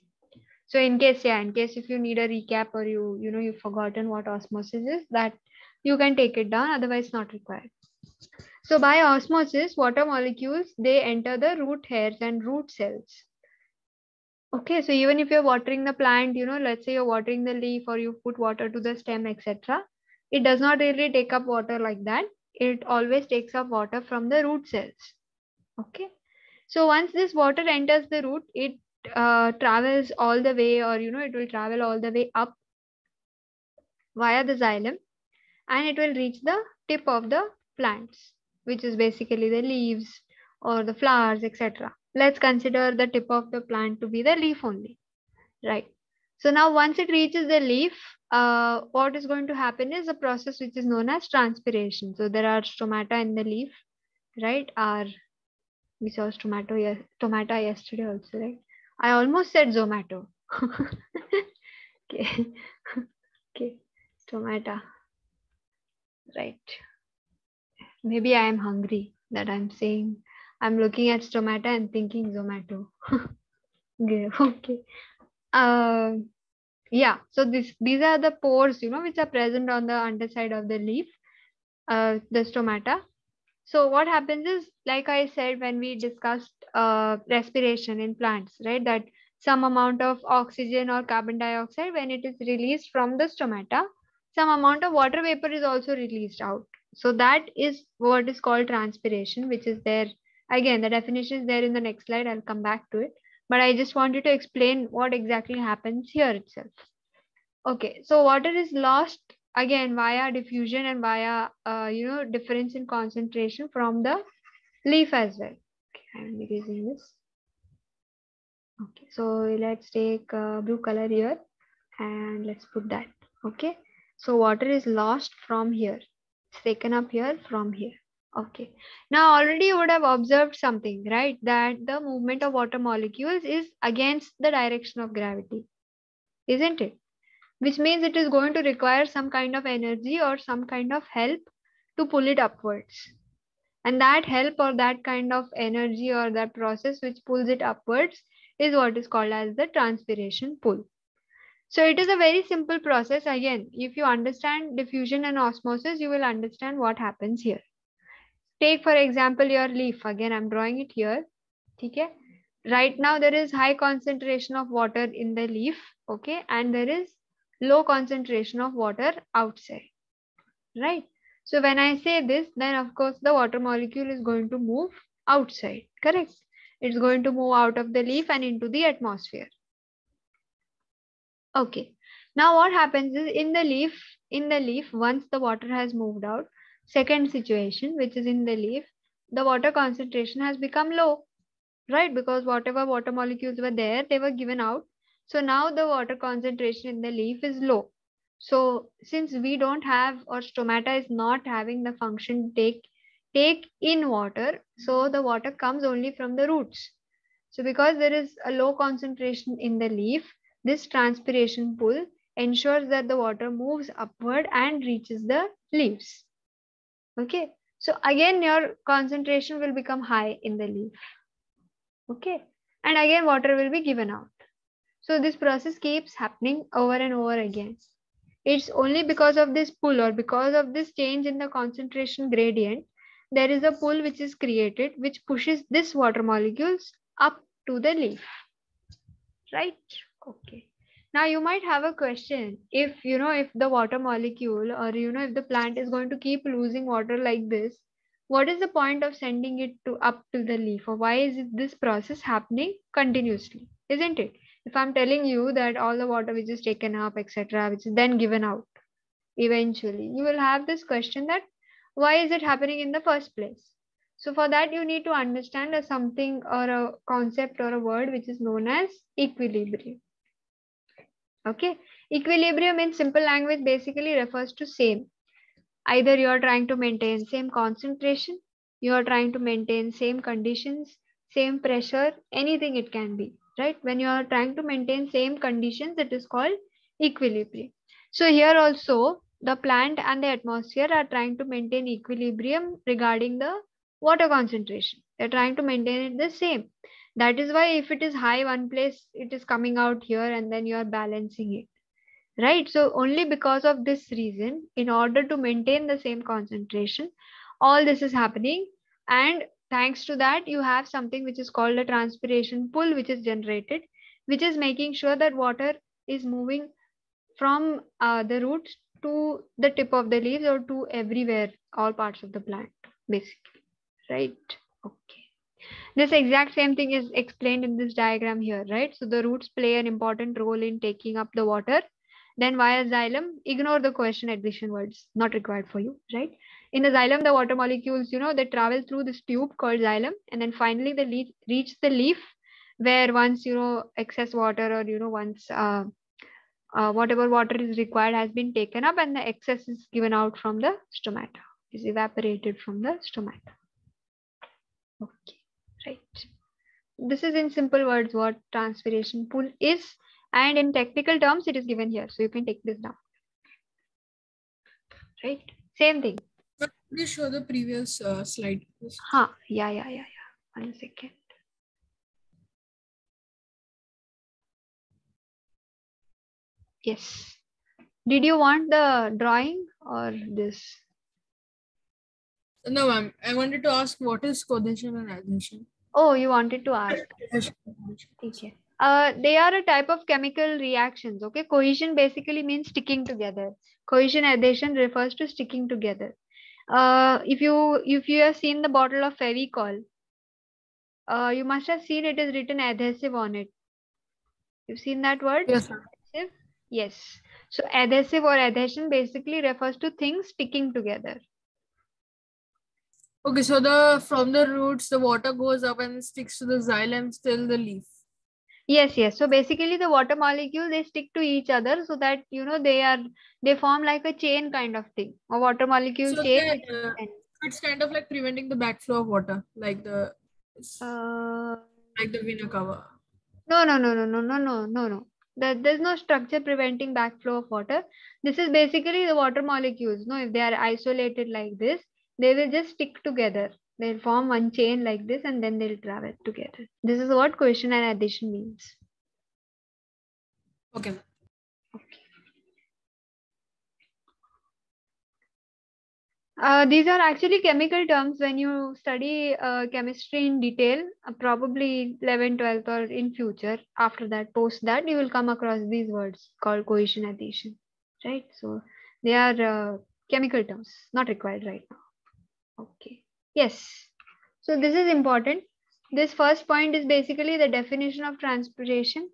So in case, yeah, in case if you need a recap or you, you know, you've forgotten what osmosis is, that you can take it down, otherwise not required. So by osmosis, water molecules, they enter the root hairs and root cells. Okay, so even if you're watering the plant, you know, let's say you're watering the leaf or you put water to the stem, etc. It does not really take up water like that. It always takes up water from the root cells. Okay, so once this water enters the root, it uh, travels all the way or, you know, it will travel all the way up via the xylem and it will reach the tip of the plants, which is basically the leaves or the flowers, etc. Let's consider the tip of the plant to be the leaf only, right? So now once it reaches the leaf, uh, what is going to happen is a process which is known as transpiration. So there are stomata in the leaf, right? Are we saw tomato yes, tomata yesterday also, right? I almost said zomato. [LAUGHS] okay, [LAUGHS] okay, tomata right maybe i am hungry that i'm saying. I'm looking at stomata and thinking zomato. [LAUGHS] Okay okay. Uh, yeah so this these are the pores you know which are present on the underside of the leaf uh, the stomata. So what happens is like i said when we discussed uh, respiration in plants right that some amount of oxygen or carbon dioxide when it is released from the stomata some amount of water vapor is also released out. So that is what is called transpiration, which is there. Again, the definition is there in the next slide. I'll come back to it. But I just wanted to explain what exactly happens here itself. Okay, so water is lost again via diffusion and via, uh, you know, difference in concentration from the leaf as well. Okay, I'm erasing this. Okay, so let's take uh, blue color here and let's put that. Okay. So water is lost from here. Taken up here from here. Okay. Now already you would have observed something, right? That the movement of water molecules is against the direction of gravity. Isn't it? Which means it is going to require some kind of energy or some kind of help to pull it upwards. And that help or that kind of energy or that process which pulls it upwards is what is called as the transpiration pull. So it is a very simple process. Again, if you understand diffusion and osmosis, you will understand what happens here. Take, for example, your leaf. Again, I'm drawing it here. Okay. Right now, there is high concentration of water in the leaf. Okay. And there is low concentration of water outside. Right. So when I say this, then of course, the water molecule is going to move outside. Correct. It's going to move out of the leaf and into the atmosphere. Okay. Now what happens is in the leaf, in the leaf, once the water has moved out, second situation, which is in the leaf, the water concentration has become low, right? Because whatever water molecules were there, they were given out. So now the water concentration in the leaf is low. So since we don't have or stomata is not having the function take take in water, so the water comes only from the roots. So because there is a low concentration in the leaf, this transpiration pull ensures that the water moves upward and reaches the leaves. Okay, so again your concentration will become high in the leaf. Okay, and again water will be given out. So this process keeps happening over and over again. It's only because of this pull or because of this change in the concentration gradient, there is a pull which is created which pushes this water molecules up to the leaf. Right? Okay. Now you might have a question if you know if the water molecule or you know if the plant is going to keep losing water like this, what is the point of sending it to up to the leaf or why is this process happening continuously? Isn't it? If I'm telling you that all the water which is taken up, etc., which is then given out, eventually you will have this question that why is it happening in the first place so for that you need to understand a something or a concept or a word which is known as equilibrium okay? Equilibrium in simple language basically refers to same. Either you are trying to maintain same concentration you are trying to maintain same conditions same pressure anything it can be right? When you are trying to maintain same conditions it is called equilibrium. So here also the plant and the atmosphere are trying to maintain equilibrium regarding the water concentration. They're trying to maintain it the same that is why if it is high one place it is coming out here and then you are balancing it. Right? So only because of this reason in order to maintain the same concentration all this is happening. And thanks to that you have something which is called a transpiration pull which is generated which is making sure that water is moving from uh, the roots to the tip of the leaves or to everywhere all parts of the plant basically. Right? Okay this exact same thing is explained in this diagram here right? So the roots play an important role in taking up the water. Then via xylem? Ignore the question addition words not required for you right? In the xylem the water molecules you know they travel through this tube called xylem and then finally they reach the leaf where once you know excess water or you know once uh, uh, whatever water is required has been taken up and the excess is given out from the stomata is evaporated from the stomata. Okay right. This is in simple words what transpiration pull is and in technical terms it is given here. So you can take this down. Right. Same thing. Please show the previous uh, slide. huh. Yeah yeah yeah yeah. One second. Yes. Did you want the drawing or this? No, ma'am. I wanted to ask what is cohesion and adhesion? Oh you wanted to ask. Uh, they are a type of chemical reactions. Okay, cohesion basically means sticking together. Cohesion adhesion refers to sticking together. Uh, if you if you have seen the bottle of Fevicol, uh, you must have seen it is written adhesive on it. You've seen that word? Yes. Adhesive? Yes. So adhesive or adhesion basically refers to things sticking together. Okay, so the from the roots, the water goes up and sticks to the xylem till the leaf. Yes, yes. So basically the water molecule they stick to each other so that you know they are they form like a chain kind of thing. A water molecule So chain. that, uh, it's kind of like preventing the backflow of water, like the Uh, like the vena cava. no, no, no, no, no, no, no, no, no. That there's no structure preventing backflow of water. This is basically the water molecules. No, if they are isolated like this, they will just stick together. They'll form one chain like this and then they'll travel together. This is what cohesion and adhesion means. Okay. ma'am. Uh, these are actually chemical terms when you study uh, chemistry in detail, uh, probably 11th, 12th, or in future. After that, post that, you will come across these words called cohesion adhesion, right? So they are uh, chemical terms, not required right now. Okay. Yes. So this is important. This first point is basically the definition of transpiration.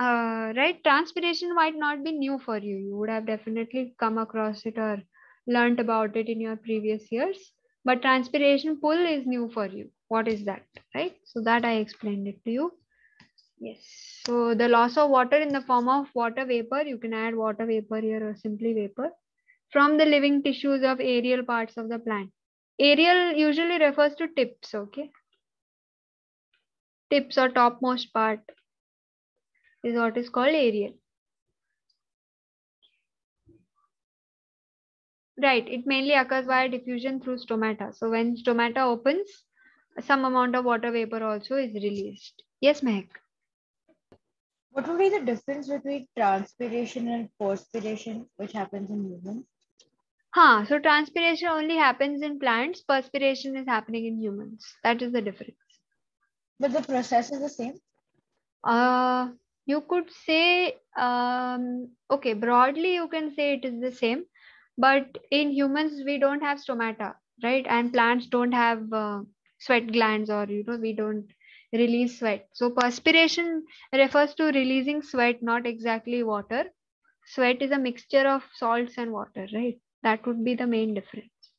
Uh, right? Transpiration might not be new for you. You would have definitely come across it or learned about it in your previous years but transpiration pull is new for you what is that right so that i explained it to you yes so the loss of water in the form of water vapor you can add water vapor here or simply vapor from the living tissues of aerial parts of the plant aerial usually refers to tips okay tips or topmost part is what is called aerial Right. It mainly occurs via diffusion through stomata. So when stomata opens, some amount of water vapor also is released. Yes, Mehak. What would be the difference between transpiration and perspiration, which happens in humans? Huh. So transpiration only happens in plants. Perspiration is happening in humans. That is the difference. But the process is the same. Uh, you could say, um, okay, broadly you can say it is the same, but in humans we don't have stomata, right? And plants don't have uh, sweat glands or, you know, we don't release sweat. So perspiration refers to releasing sweat, not exactly water. sweat is a mixture of salts and water, right? That would be the main difference.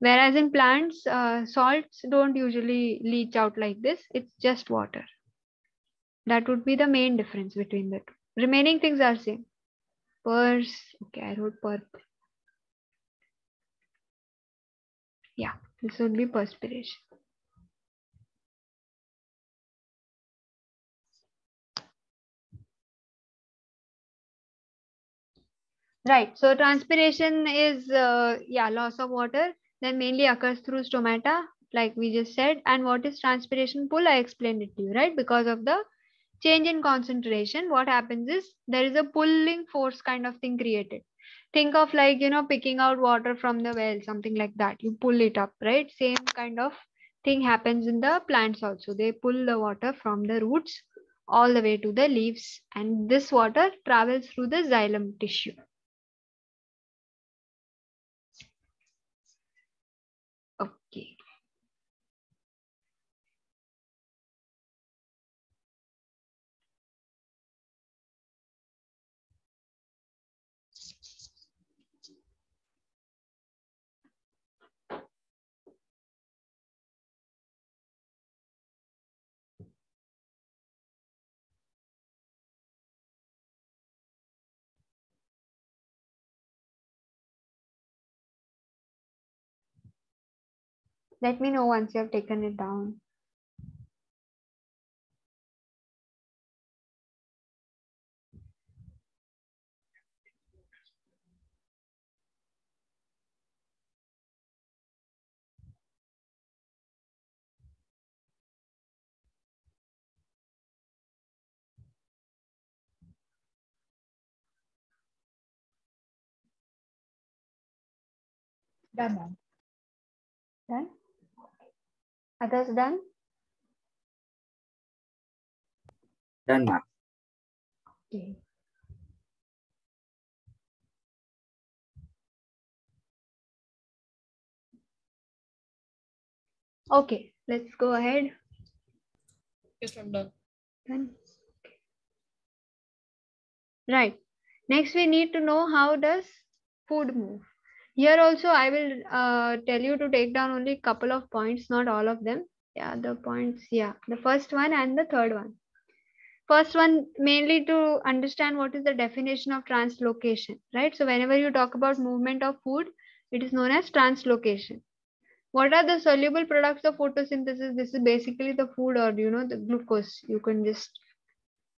Whereas in plants, uh, salts don't usually leach out like this. It's just water. That would be the main difference between the two. Remaining things are same. Purse. Okay, I wrote purse. Yeah, this would be perspiration. Right. So transpiration is uh, yeah loss of water. Then mainly occurs through stomata, like we just said. And what is transpiration pull? I explained it to you, right? Because of the change in concentration, what happens is there is a pulling force kind of thing created. Think of like you know picking out water from the well, something like that. You pull it up, right? Same kind of thing happens in the plants also. They pull the water from the roots all the way to the leaves, and this water travels through the xylem tissue. Let me know once you have taken it down. Done. Done? Others done? Done, ma'am. Okay. Okay, let's go ahead. Yes, I'm done. Done. Right. Next, we need to know how does food move. Here also, I will uh, tell you to take down only a couple of points, not all of them. Yeah, the points. Yeah, the first one and the third one. First one mainly to understand what is the definition of translocation, right? So whenever you talk about movement of food, it is known as translocation. What are the soluble products of photosynthesis? This is basically the food or you know the glucose. You can just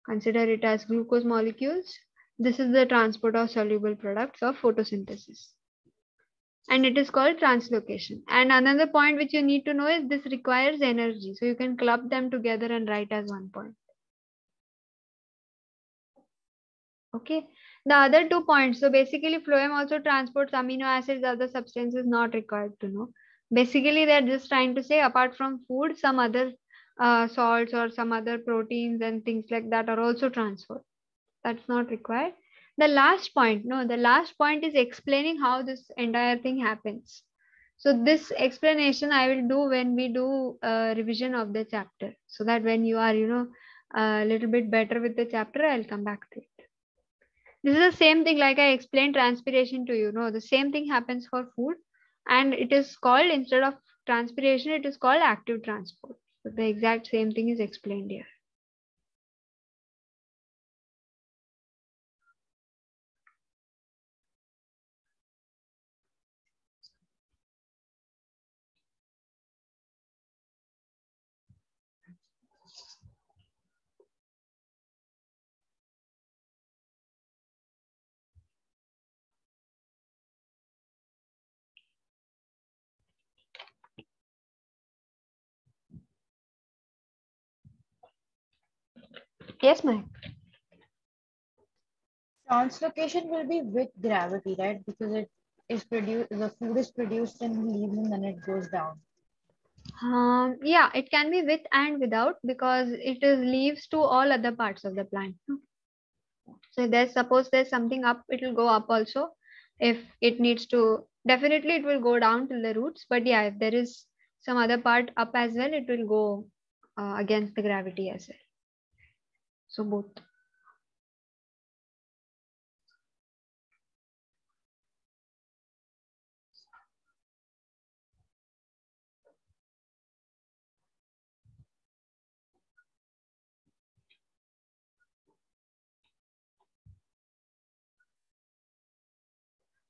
consider it as glucose molecules. This is the transport of soluble products of photosynthesis. And it is called translocation. And another point which you need to know is this requires energy. So you can club them together and write as one point. Okay. The other two points. So basically phloem also transports amino acids, other substances not required to know. Basically, they're just trying to say apart from food, some other uh, salts or some other proteins and things like that are also transferred. That's not required. The last point, no, the last point is explaining how this entire thing happens. So this explanation I will do when we do a revision of the chapter so that when you are, you know, a little bit better with the chapter, I'll come back to it. This is the same thing like I explained transpiration to you. No, the same thing happens for food and it is called instead of transpiration, it is called active transport. So the exact same thing is explained here. Yes, Mike. Translocation will be with gravity, right? Because it is produced, the food is produced in leaves and then it goes down. Um, yeah, it can be with and without because it is leaves to all other parts of the plant. So there's suppose there's something up, it will go up also. If it needs to, definitely it will go down till the roots. But yeah, if there is some other part up as well, it will go uh, against the gravity as well. So both.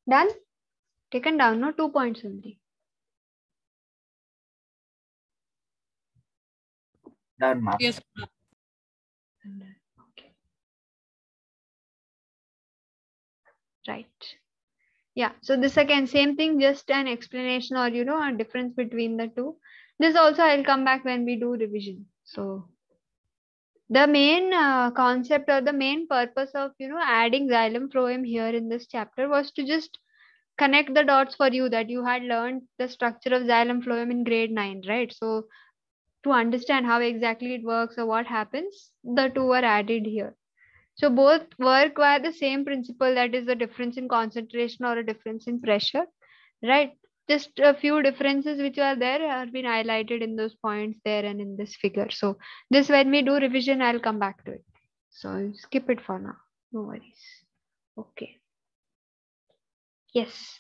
Done? Taken down, no? Two points only. Done, Yes. Yes. Okay. Right. Yeah. So this again, same thing, just an explanation or, you know, a difference between the two. This also I'll come back when we do revision. So the main uh, concept or the main purpose of, you know, adding xylem phloem here in this chapter was to just connect the dots for you that you had learned the structure of xylem phloem in grade 9, right? So to understand how exactly it works or what happens, the two are added here. So both work via the same principle that is the difference in concentration or a difference in pressure, right? Just a few differences which are there have been highlighted in those points there and in this figure. So this when we do revision, I'll come back to it. So skip it for now. No worries. Okay. Yes.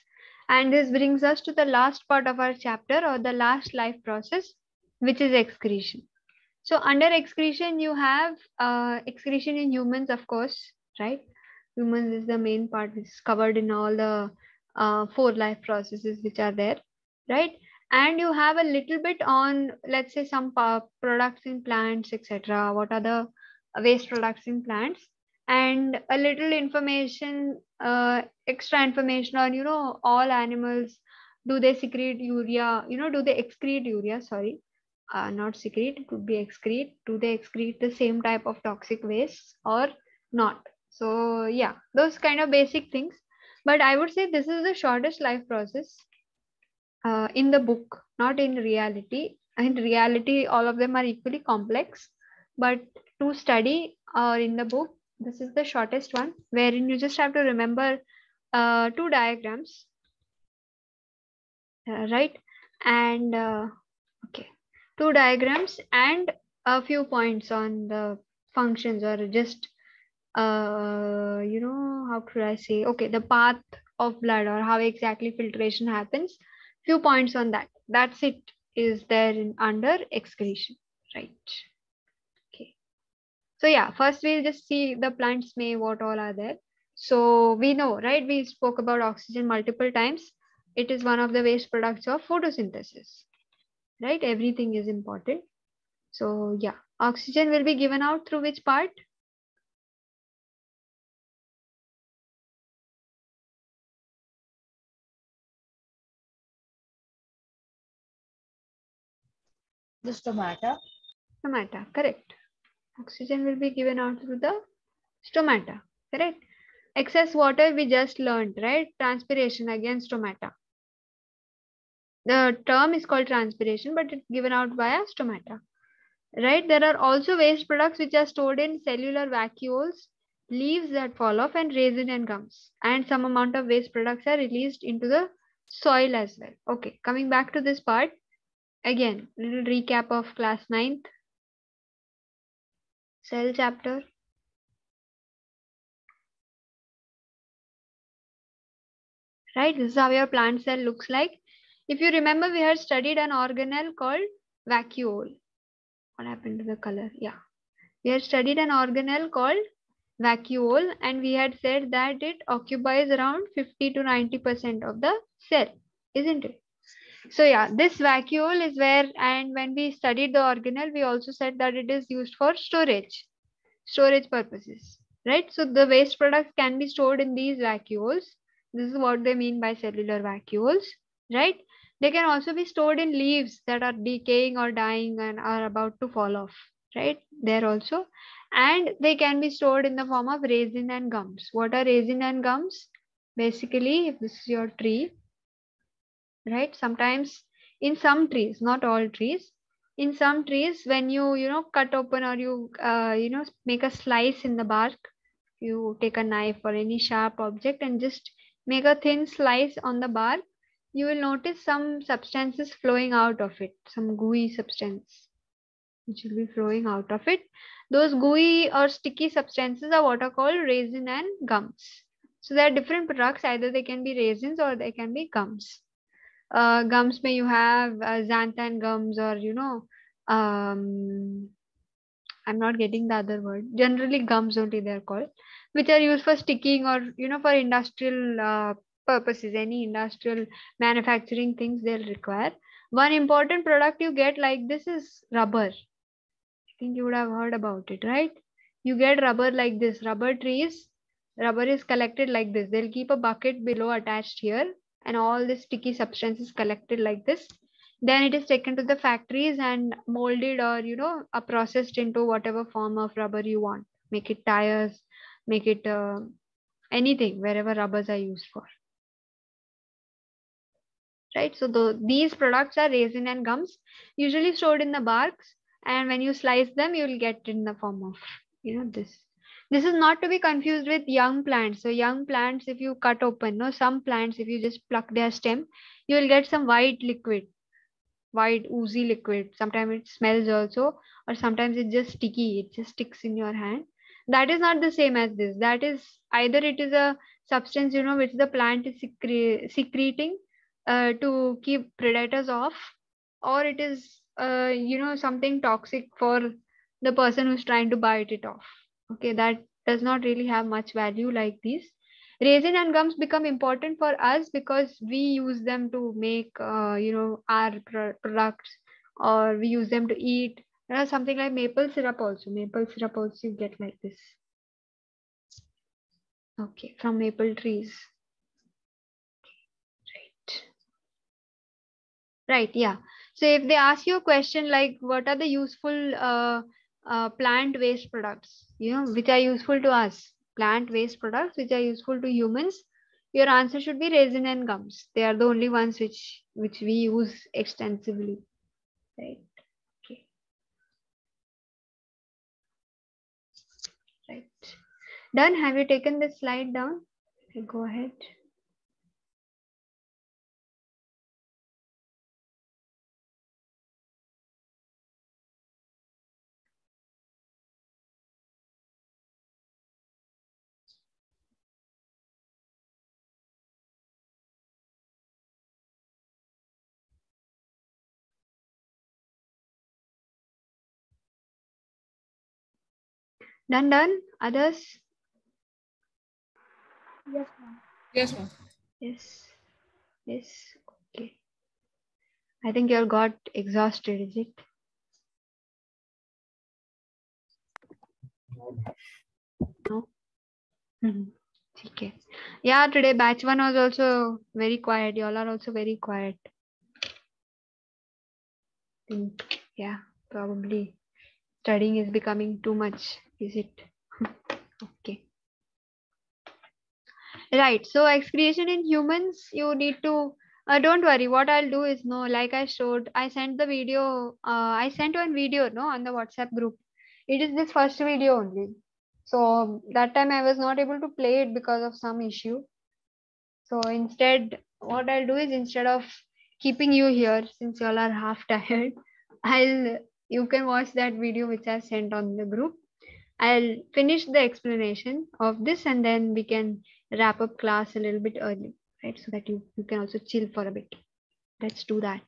And this brings us to the last part of our chapter or the last life process, which is excretion. So under excretion, you have uh, excretion in humans, of course, right? Humans is the main part, is covered in all the uh, four life processes which are there, right? And you have a little bit on, let's say, some products in plants, etc. What are the waste products in plants? And a little information, uh, extra information on, you know, all animals. Do they secrete urea? You know, do they excrete urea? Sorry uh, not secrete, it be excrete. Do they excrete the same type of toxic waste or not? So yeah, those kind of basic things. But I would say this is the shortest life process uh, in the book, not in reality. In reality, all of them are equally complex. But to study or uh, in the book, this is the shortest one, wherein you just have to remember uh, two diagrams, uh, right? And uh, two diagrams and a few points on the functions or just uh you know how could i say? Okay the path of blood or how exactly filtration happens. Few points on that. That's it. Is there in under excretion right? Okay. So yeah first we'll just see the plants may what all are there. So we know right? We spoke about oxygen multiple times. It is one of the waste products of photosynthesis right? Everything is important. So yeah, oxygen will be given out through which part? The stomata. Stomata, correct. Oxygen will be given out through the stomata, correct? Excess water we just learned, right? Transpiration against stomata. The term is called transpiration, but it's given out via stomata. Right? There are also waste products which are stored in cellular vacuoles, leaves that fall off, and resin and gums. And some amount of waste products are released into the soil as well. Okay, coming back to this part. Again, little recap of class 9th. Cell chapter. Right, this is how your plant cell looks like. If you remember, we had studied an organelle called vacuole. What happened to the color? Yeah. We had studied an organelle called vacuole and we had said that it occupies around 50 to 90% of the cell, isn't it? So yeah, this vacuole is where, and when we studied the organelle, we also said that it is used for storage, storage purposes, right? So the waste products can be stored in these vacuoles. This is what they mean by cellular vacuoles, right? They can also be stored in leaves that are decaying or dying and are about to fall off, right? There also. And they can be stored in the form of resin and gums. What are resin and gums? Basically, if this is your tree, right? Sometimes in some trees, not all trees, in some trees, when you, you know, cut open or you, uh, you know, make a slice in the bark, you take a knife or any sharp object and just make a thin slice on the bark you will notice some substances flowing out of it, some gooey substance which will be flowing out of it. Those gooey or sticky substances are what are called resin and gums. So there are different products, either they can be resins or they can be gums. Uh, gums may you have uh, xanthan gums or you know, um, I'm not getting the other word. Generally gums only they're called, which are used for sticking or you know for industrial uh, purposes, any industrial manufacturing things they'll require. One important product you get like this is rubber. I think you would have heard about it, right? You get rubber like this, rubber trees, rubber is collected like this. They'll keep a bucket below attached here and all this sticky substance is collected like this. Then it is taken to the factories and molded or, you know, uh, processed into whatever form of rubber you want. Make it tires, make it uh, anything wherever rubbers are used for right? So the, these products are resin and gums usually stored in the barks. And when you slice them you will get in the form of you know this. This is not to be confused with young plants. So young plants if you cut open no some plants if you just pluck their stem you will get some white liquid white oozy liquid. Sometimes it smells also or sometimes it's just sticky. It just sticks in your hand. That is not the same as this. That is either it is a substance you know which the plant is secre- secreting uh, to keep predators off or it is uh, you know something toxic for the person who's trying to bite it off. Okay that does not really have much value like these resin and gums become important for us because we use them to make uh, you know our pro- products or we use them to eat. Something like maple syrup also. Maple syrup also you get like this. Okay from maple trees right yeah. So if they ask you a question like what are the useful uh, uh, plant waste products you know which are useful to us plant waste products which are useful to humans your answer should be resin and gums. They are the only ones which which we use extensively. Right okay. Right. Done. Have you taken this slide down? Go ahead Done, done. Others? Yes, ma'am. Yes, ma'am. Yes. Yes. Okay. I think you all got exhausted, is it? No? Mhm. Okay. Yeah, today batch one was also very quiet. You all are also very quiet. Think, yeah, probably studying is becoming too much, is it? [LAUGHS] okay. Right. So excretion in humans, you need to uh, don't worry. What I'll do is no, like I showed, I sent the video. Uh, I sent one video no on the WhatsApp group. It is this first video only. So that time I was not able to play it because of some issue. So instead, what I'll do is instead of keeping you here, since you all are half [LAUGHS] tired, I'll you can watch that video which I sent on the group. I'll finish the explanation of this and then we can wrap up class a little bit early, right? So that you, you can also chill for a bit. Let's do that.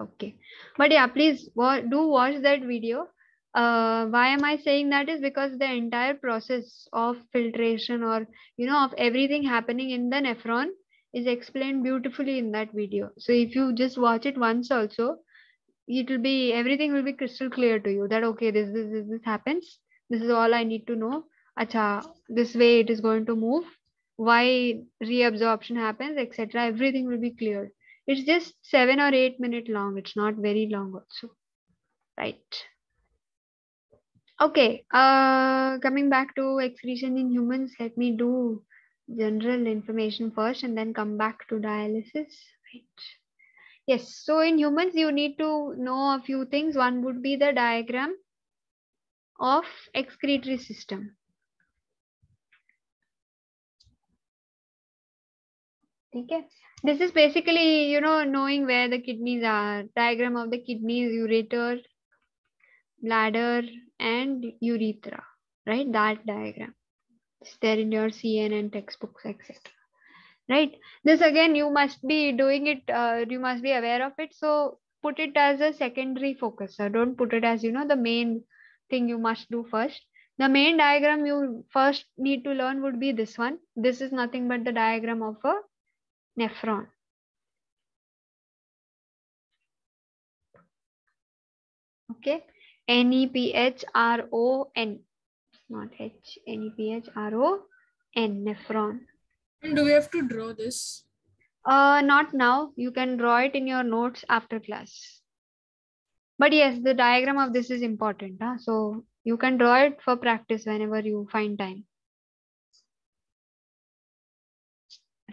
Okay. But yeah, please do watch that video. Uh, why am I saying that is because the entire process of filtration or, you know, of everything happening in the nephron is explained beautifully in that video. So if you just watch it once also, it will be everything will be crystal clear to you that okay this this this, this happens. This is all i need to know. Acha this way it is going to move. Why reabsorption happens etc everything will be clear. It's just 7 or 8 minute long. It's not very long also. Right. Okay uh coming back to excretion in humans let me do general information first and then come back to dialysis. Right Yes, so in humans, you need to know a few things. One would be the diagram of excretory system. Okay, this is basically, you know, knowing where the kidneys are. Diagram of the kidneys, ureter, bladder, and urethra, right? That diagram. It's there in your CNN textbooks, etc right? This again you must be doing it uh, you must be aware of it. So put it as a secondary focus. So don't put it as you know the main thing you must do first. The main diagram you first need to learn would be this one. This is nothing but the diagram of a nephron. Okay, N E P H R O N, not H, N E P H R O N, nephron. And do we have to draw this? Uh, not now. You can draw it in your notes after class. But yes, the diagram of this is important. Huh? So you can draw it for practice whenever you find time.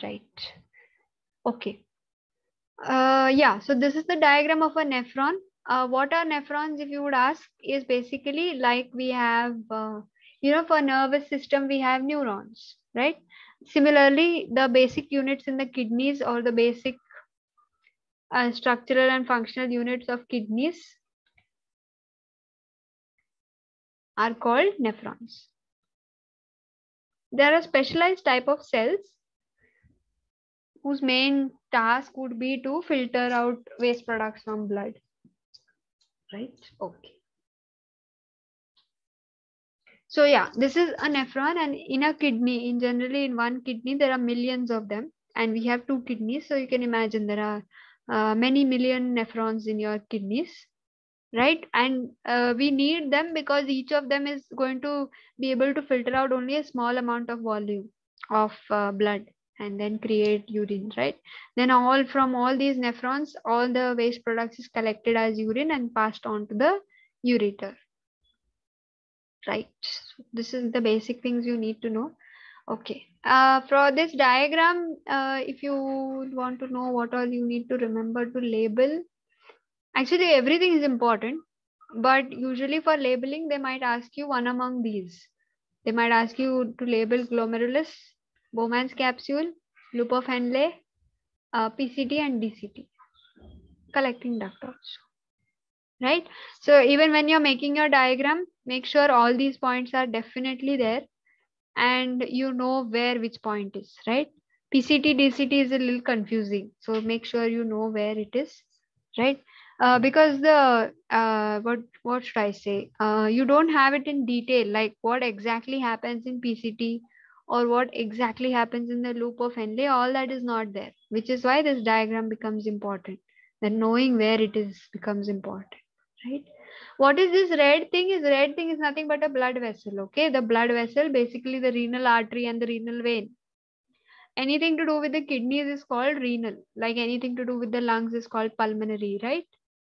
Right. Okay. Uh, yeah, so this is the diagram of a nephron. Uh, what are nephrons, if you would ask, is basically like we have, uh, you know, for nervous system, we have neurons, right? Similarly, the basic units in the kidneys or the basic uh, structural and functional units of kidneys are called nephrons. There are specialized type of cells whose main task would be to filter out waste products from blood. Right? Okay. So yeah, this is a nephron and in a kidney, in generally in one kidney, there are millions of them and we have two kidneys. So you can imagine there are uh, many million nephrons in your kidneys, right? And uh, we need them because each of them is going to be able to filter out only a small amount of volume of uh, blood and then create urine, right? Then all from all these nephrons, all the waste products is collected as urine and passed on to the ureter right. This is the basic things you need to know. Okay. Uh, for this diagram uh, if you want to know what all you need to remember to label actually everything is important but usually for labeling they might ask you one among these. They might ask you to label glomerulus bowman's capsule loop of henle uh, pct and dct collecting duct also right? So even when you're making your diagram make sure all these points are definitely there and you know where which point is right? Pct dct is a little confusing. So make sure you know where it is right? Uh, because the uh, what what should i say? Uh, you don't have it in detail like what exactly happens in pct or what exactly happens in the loop of henle all that is not there which is why this diagram becomes important then knowing where it is becomes important right? What is this red thing? Is red thing is nothing but a blood vessel okay? The blood vessel basically the renal artery and the renal vein. Anything to do with the kidneys is called renal like anything to do with the lungs is called pulmonary right?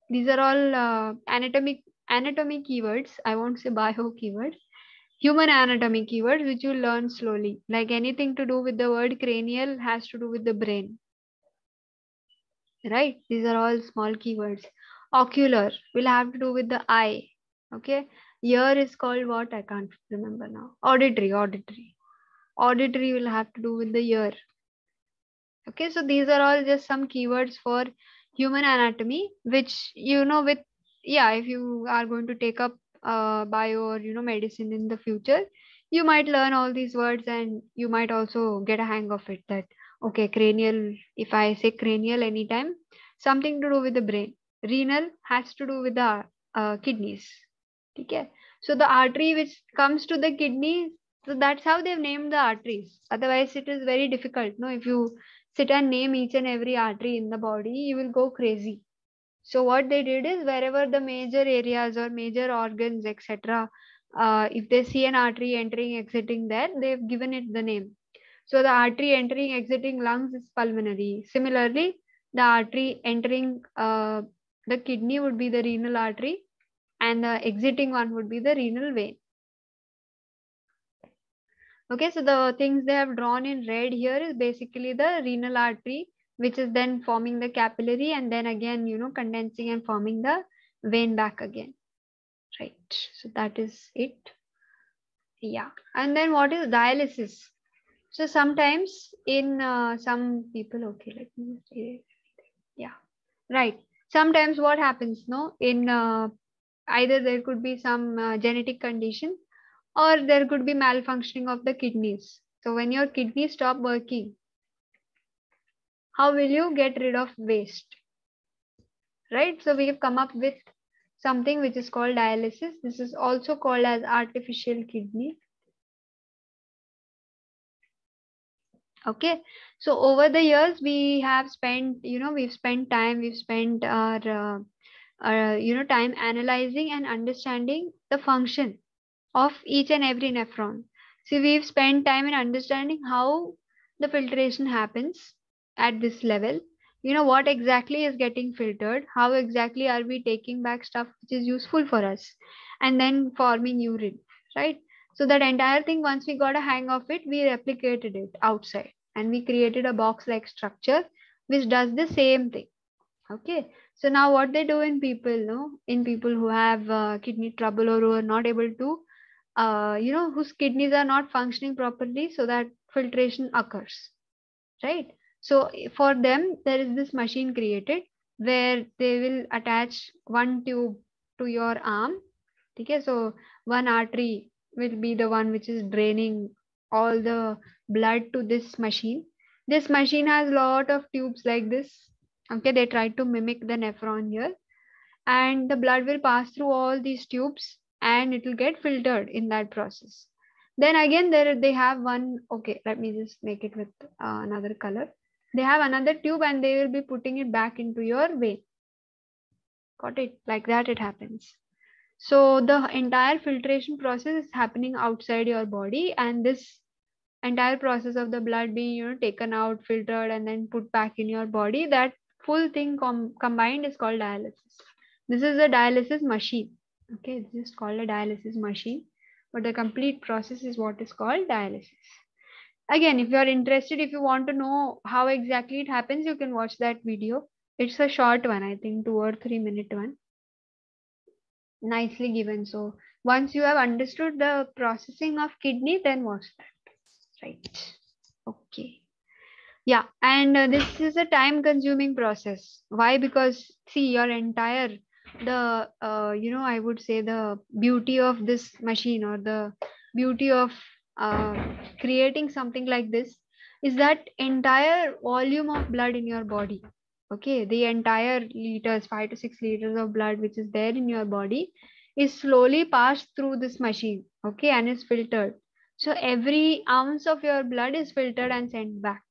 These are all uh, anatomic anatomy keywords. I won't say bio keywords. Human anatomy keywords which you learn slowly. Like anything to do with the word cranial has to do with the brain. Right? These are all small keywords ocular will have to do with the eye okay? Ear is called what? I can't remember now. Auditory auditory. Auditory will have to do with the ear. Okay so these are all just some keywords for human anatomy which you know with yeah if you are going to take up uh, bio or you know medicine in the future you might learn all these words and you might also get a hang of it that okay cranial if i say cranial anytime something to do with the brain renal has to do with the uh, kidneys. okay so the artery which comes to the kidney so that's how they've named the arteries. Otherwise it is very difficult no? If you sit and name each and every artery in the body you will go crazy. So what they did is wherever the major areas or major organs etc uh, if they see an artery entering exiting there they've given it the name. So the artery entering exiting lungs is pulmonary. Similarly the artery entering uh, the kidney would be the renal artery and the exiting one would be the renal vein. Okay, so the things they have drawn in red here is basically the renal artery, which is then forming the capillary and then again, you know, condensing and forming the vein back again. Right, so that is it. Yeah, and then what is dialysis? So sometimes in uh, some people, okay, let me. Yeah, right sometimes what happens no in uh, either there could be some uh, genetic condition or there could be malfunctioning of the kidneys. So when your kidneys stop working how will you get rid of waste? Right? So we have come up with something which is called dialysis. This is also called as artificial kidney okay. So over the years we have spent you know we've spent time we've spent our uh, uh, you know time analyzing and understanding the function of each and every nephron. So we've spent time in understanding how the filtration happens at this level. You know what exactly is getting filtered? How exactly are we taking back stuff which is useful for us? And then forming urine right so that entire thing once we got a hang of it we replicated it outside and we created a box like structure which does the same thing. Okay. So now what they do in people no? In people who have uh, kidney trouble or who are not able to uh, you know whose kidneys are not functioning properly so that filtration occurs right? So for them there is this machine created where they will attach one tube to your arm. Okay. So one artery will be the one which is draining all the blood to this machine. This machine has a lot of tubes like this. Okay they try to mimic the nephron here. And the blood will pass through all these tubes and it will get filtered in that process. Then again there they have one okay let me just make it with uh, another color. They have another tube and they will be putting it back into your vein. Got it? Like that it happens so the entire filtration process is happening outside your body and this entire process of the blood being you know taken out filtered and then put back in your body that full thing com- combined is called dialysis. This is a dialysis machine okay? This is called a dialysis machine but the complete process is what is called dialysis. Again if you are interested if you want to know how exactly it happens you can watch that video. It's a short one i think two or three minute one nicely given. So once you have understood the processing of kidney then what's that. Right. Okay. Yeah and uh, this is a time consuming process. Why? Because see your entire the uh, you know i would say the beauty of this machine or the beauty of uh, creating something like this is that entire volume of blood in your body okay the entire liters 5 to 6 liters of blood which is there in your body is slowly passed through this machine okay and is filtered. So every ounce of your blood is filtered and sent back.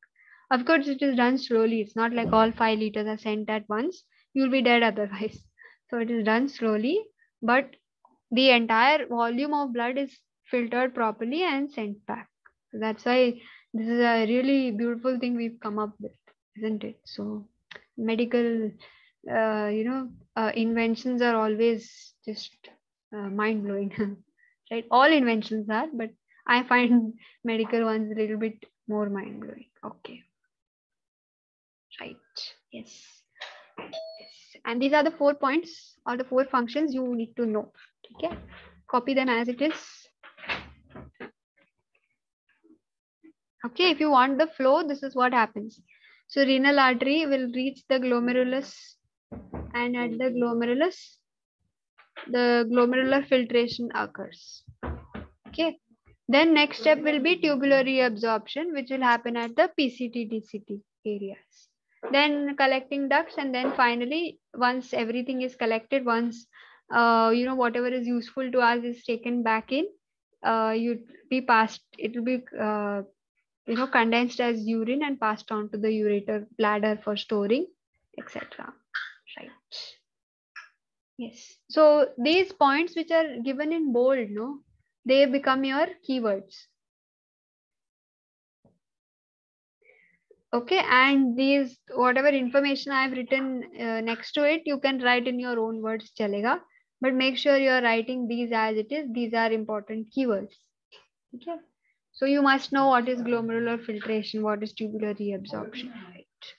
Of course it is done slowly. It's not like all 5 liters are sent at once. You'll be dead otherwise. [LAUGHS] So it is done slowly but the entire volume of blood is filtered properly and sent back. That's why this is a really beautiful thing we've come up with isn't it? So medical uh, you know uh, inventions are always just uh, mind blowing [LAUGHS] right? All inventions are but i find [LAUGHS] medical ones a little bit more mind blowing okay. Right. Yes. Yes. And these are the four points or the four functions you need to know. Okay. Copy them as it is. Okay. If you want the flow this is what happens so renal artery will reach the glomerulus and at the glomerulus the glomerular filtration occurs. Okay. Then next step will be tubular reabsorption which will happen at the pct dct areas. Then collecting ducts and then finally once everything is collected once uh, you know whatever is useful to us is taken back in uh, you be passed it will be uh, you know condensed as urine and passed on to the ureter bladder for storing etc right. Yes. So these points which are given in bold no they become your keywords. Okay and these whatever information i have written uh, next to it you can write in your own words chalega. But make sure you are writing these as it is. These are important keywords. Okay so you must know what is glomerular filtration what is tubular reabsorption right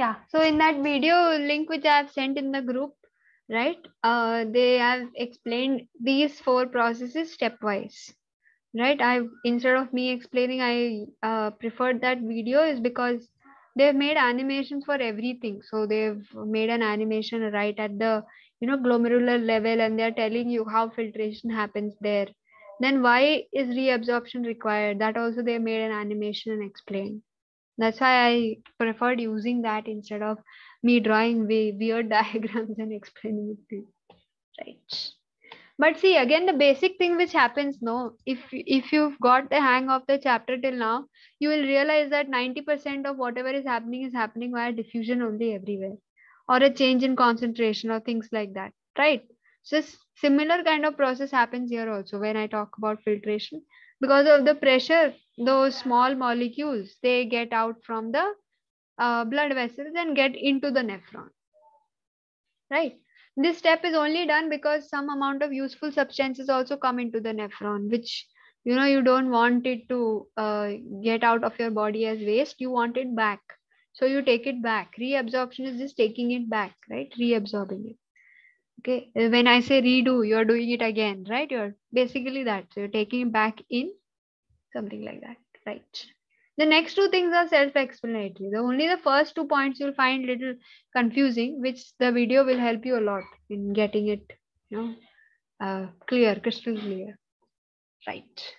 Yeah. So in that video link which I have sent in the group, right? Uh, they have explained these four processes stepwise. Right. I instead of me explaining, I uh, preferred that video is because they've made animations for everything. So they've made an animation right at the you know glomerular level, and they're telling you how filtration happens there. Then why is reabsorption required? That also they made an animation and explained that's why i preferred using that instead of me drawing [LAUGHS] way, weird diagrams and explaining it to you. Right. But see again the basic thing which happens no if if you've got the hang of the chapter till now you will realize that 90% of whatever is happening is happening via diffusion only everywhere or a change in concentration or things like that right? So similar kind of process happens here also when i talk about filtration because of the pressure those small molecules they get out from the uh, blood vessels and get into the nephron. Right? This step is only done because some amount of useful substances also come into the nephron which you know you don't want it to uh, get out of your body as waste. You want it back. So you take it back. Reabsorption is just taking it back right? Reabsorbing it okay when i say redo you're doing it again right? You're basically that. So you're taking it back in something like that right? The next two things are self-explanatory. The only the first two points you'll find little confusing which the video will help you a lot in getting it you know uh, clear crystal clear right?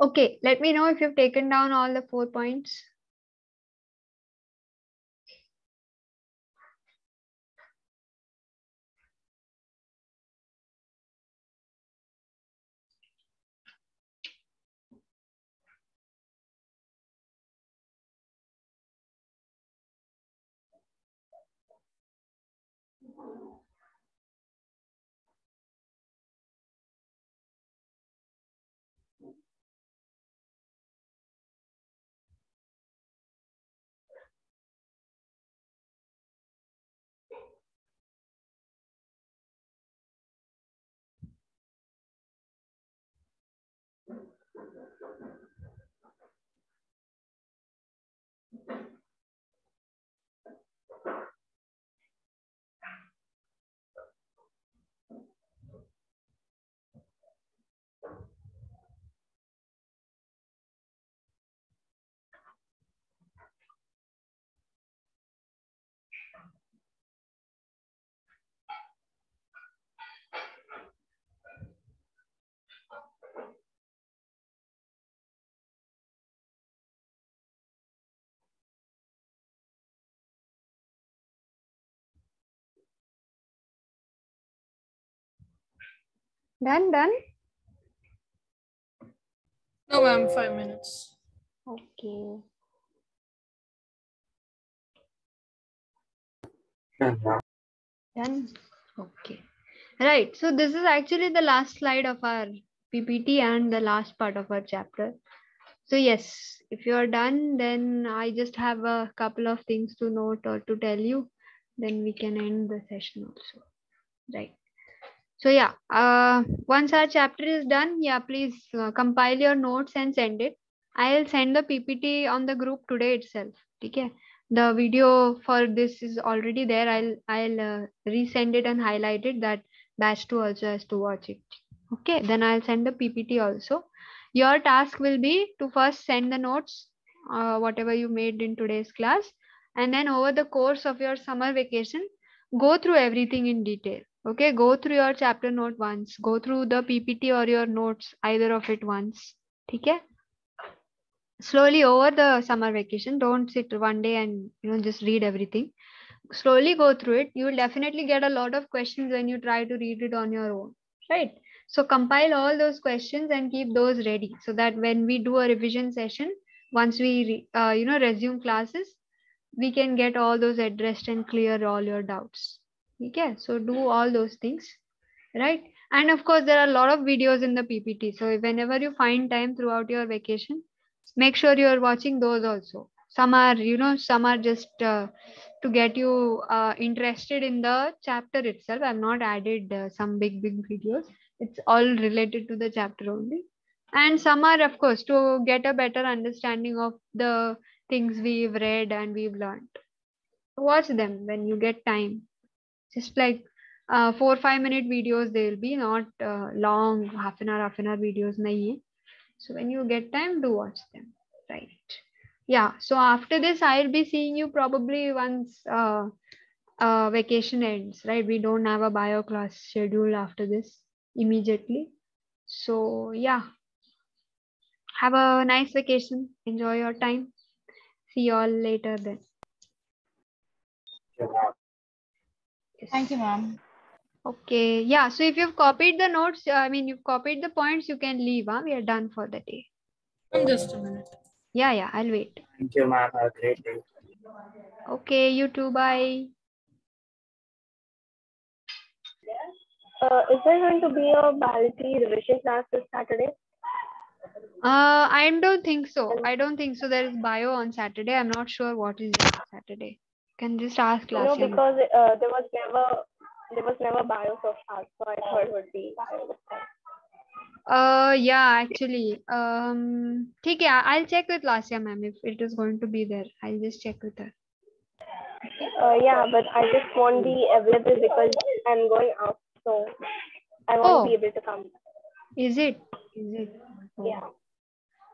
Okay let me know if you've taken down all the four points Done, done. No, ma'am, five minutes. Okay. Done. Okay. Right. So this is actually the last slide of our PPT and the last part of our chapter. So yes, if you are done, then I just have a couple of things to note or to tell you. Then we can end the session also. Right. So yeah, uh, once our chapter is done, yeah, please uh, compile your notes and send it. I'll send the PPT on the group today itself. Okay. The video for this is already there. I'll I'll uh, resend it and highlight it that batch two also has to watch it. Okay. Then I'll send the PPT also. Your task will be to first send the notes, uh, whatever you made in today's class, and then over the course of your summer vacation, go through everything in detail okay go through your chapter note once. Go through the ppt or your notes either of it once. Okay? Slowly over the summer vacation don't sit one day and you know just read everything. Slowly go through it. You will definitely get a lot of questions when you try to read it on your own right? So compile all those questions and keep those ready so that when we do a revision session once we uh, you know resume classes we can get all those addressed and clear all your doubts okay so do all those things right? And of course there are a lot of videos in the ppt so whenever you find time throughout your vacation make sure you're watching those also. Some are you know some are just uh, to get you uh, interested in the chapter itself. I've not added uh, some big big videos. It's all related to the chapter only. And some are of course to get a better understanding of the things we've read and we've learned. Watch them when you get time. Just like uh, four five minute videos they'll be not uh, long half an hour half an hour videos nahi so when you get time do watch them. Right. Yeah. So after this i'll be seeing you probably once uh, uh, vacation ends right? We don't have a bio class schedule after this immediately. So yeah. Have a nice vacation. Enjoy your time. See you all later then Thank you, ma'am. Okay, yeah. So if you've copied the notes, I mean, you've copied the points, you can leave. Huh? We are done for the day. Um, Just a minute. Yeah, yeah, I'll wait. Thank you, ma'am. Have a great day. Okay, you too. Bye. Uh, is there going to be a biology revision class this Saturday? Uh, I don't think so. I don't think so. There is bio on Saturday. I'm not sure what is on Saturday can just ask classroom. No, because uh, there was never there was never bio so class, so I thought it would be. Uh yeah, actually. Um okay, I'll check with Lasya ma'am if it is going to be there. I'll just check with her. Uh, yeah, but I just won't be available because I'm going out, so I won't oh. be able to come. Is it? Is it? Oh. Yeah.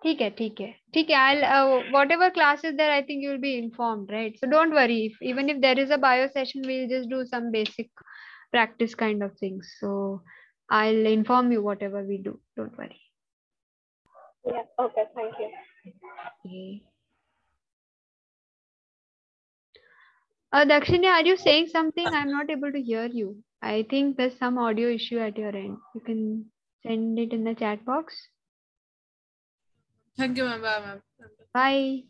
ठीक है ठीक है ठीक है I'll uh, whatever class is there I think you'll be informed right so don't worry if, even if there is a bio session we'll just do some basic practice kind of things so I'll inform you whatever we do don't worry Yeah. Okay. Thank you. okay. uh, Dakshini are you saying something I'm not able to hear you I think there's some audio issue at your end you can send it in the chat box Thank you, ma'am. Bye, ma'am. Bye.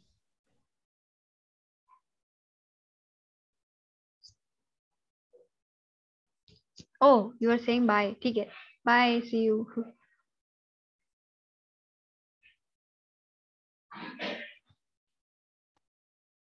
Oh, you were saying bye. Take it. Bye. See you.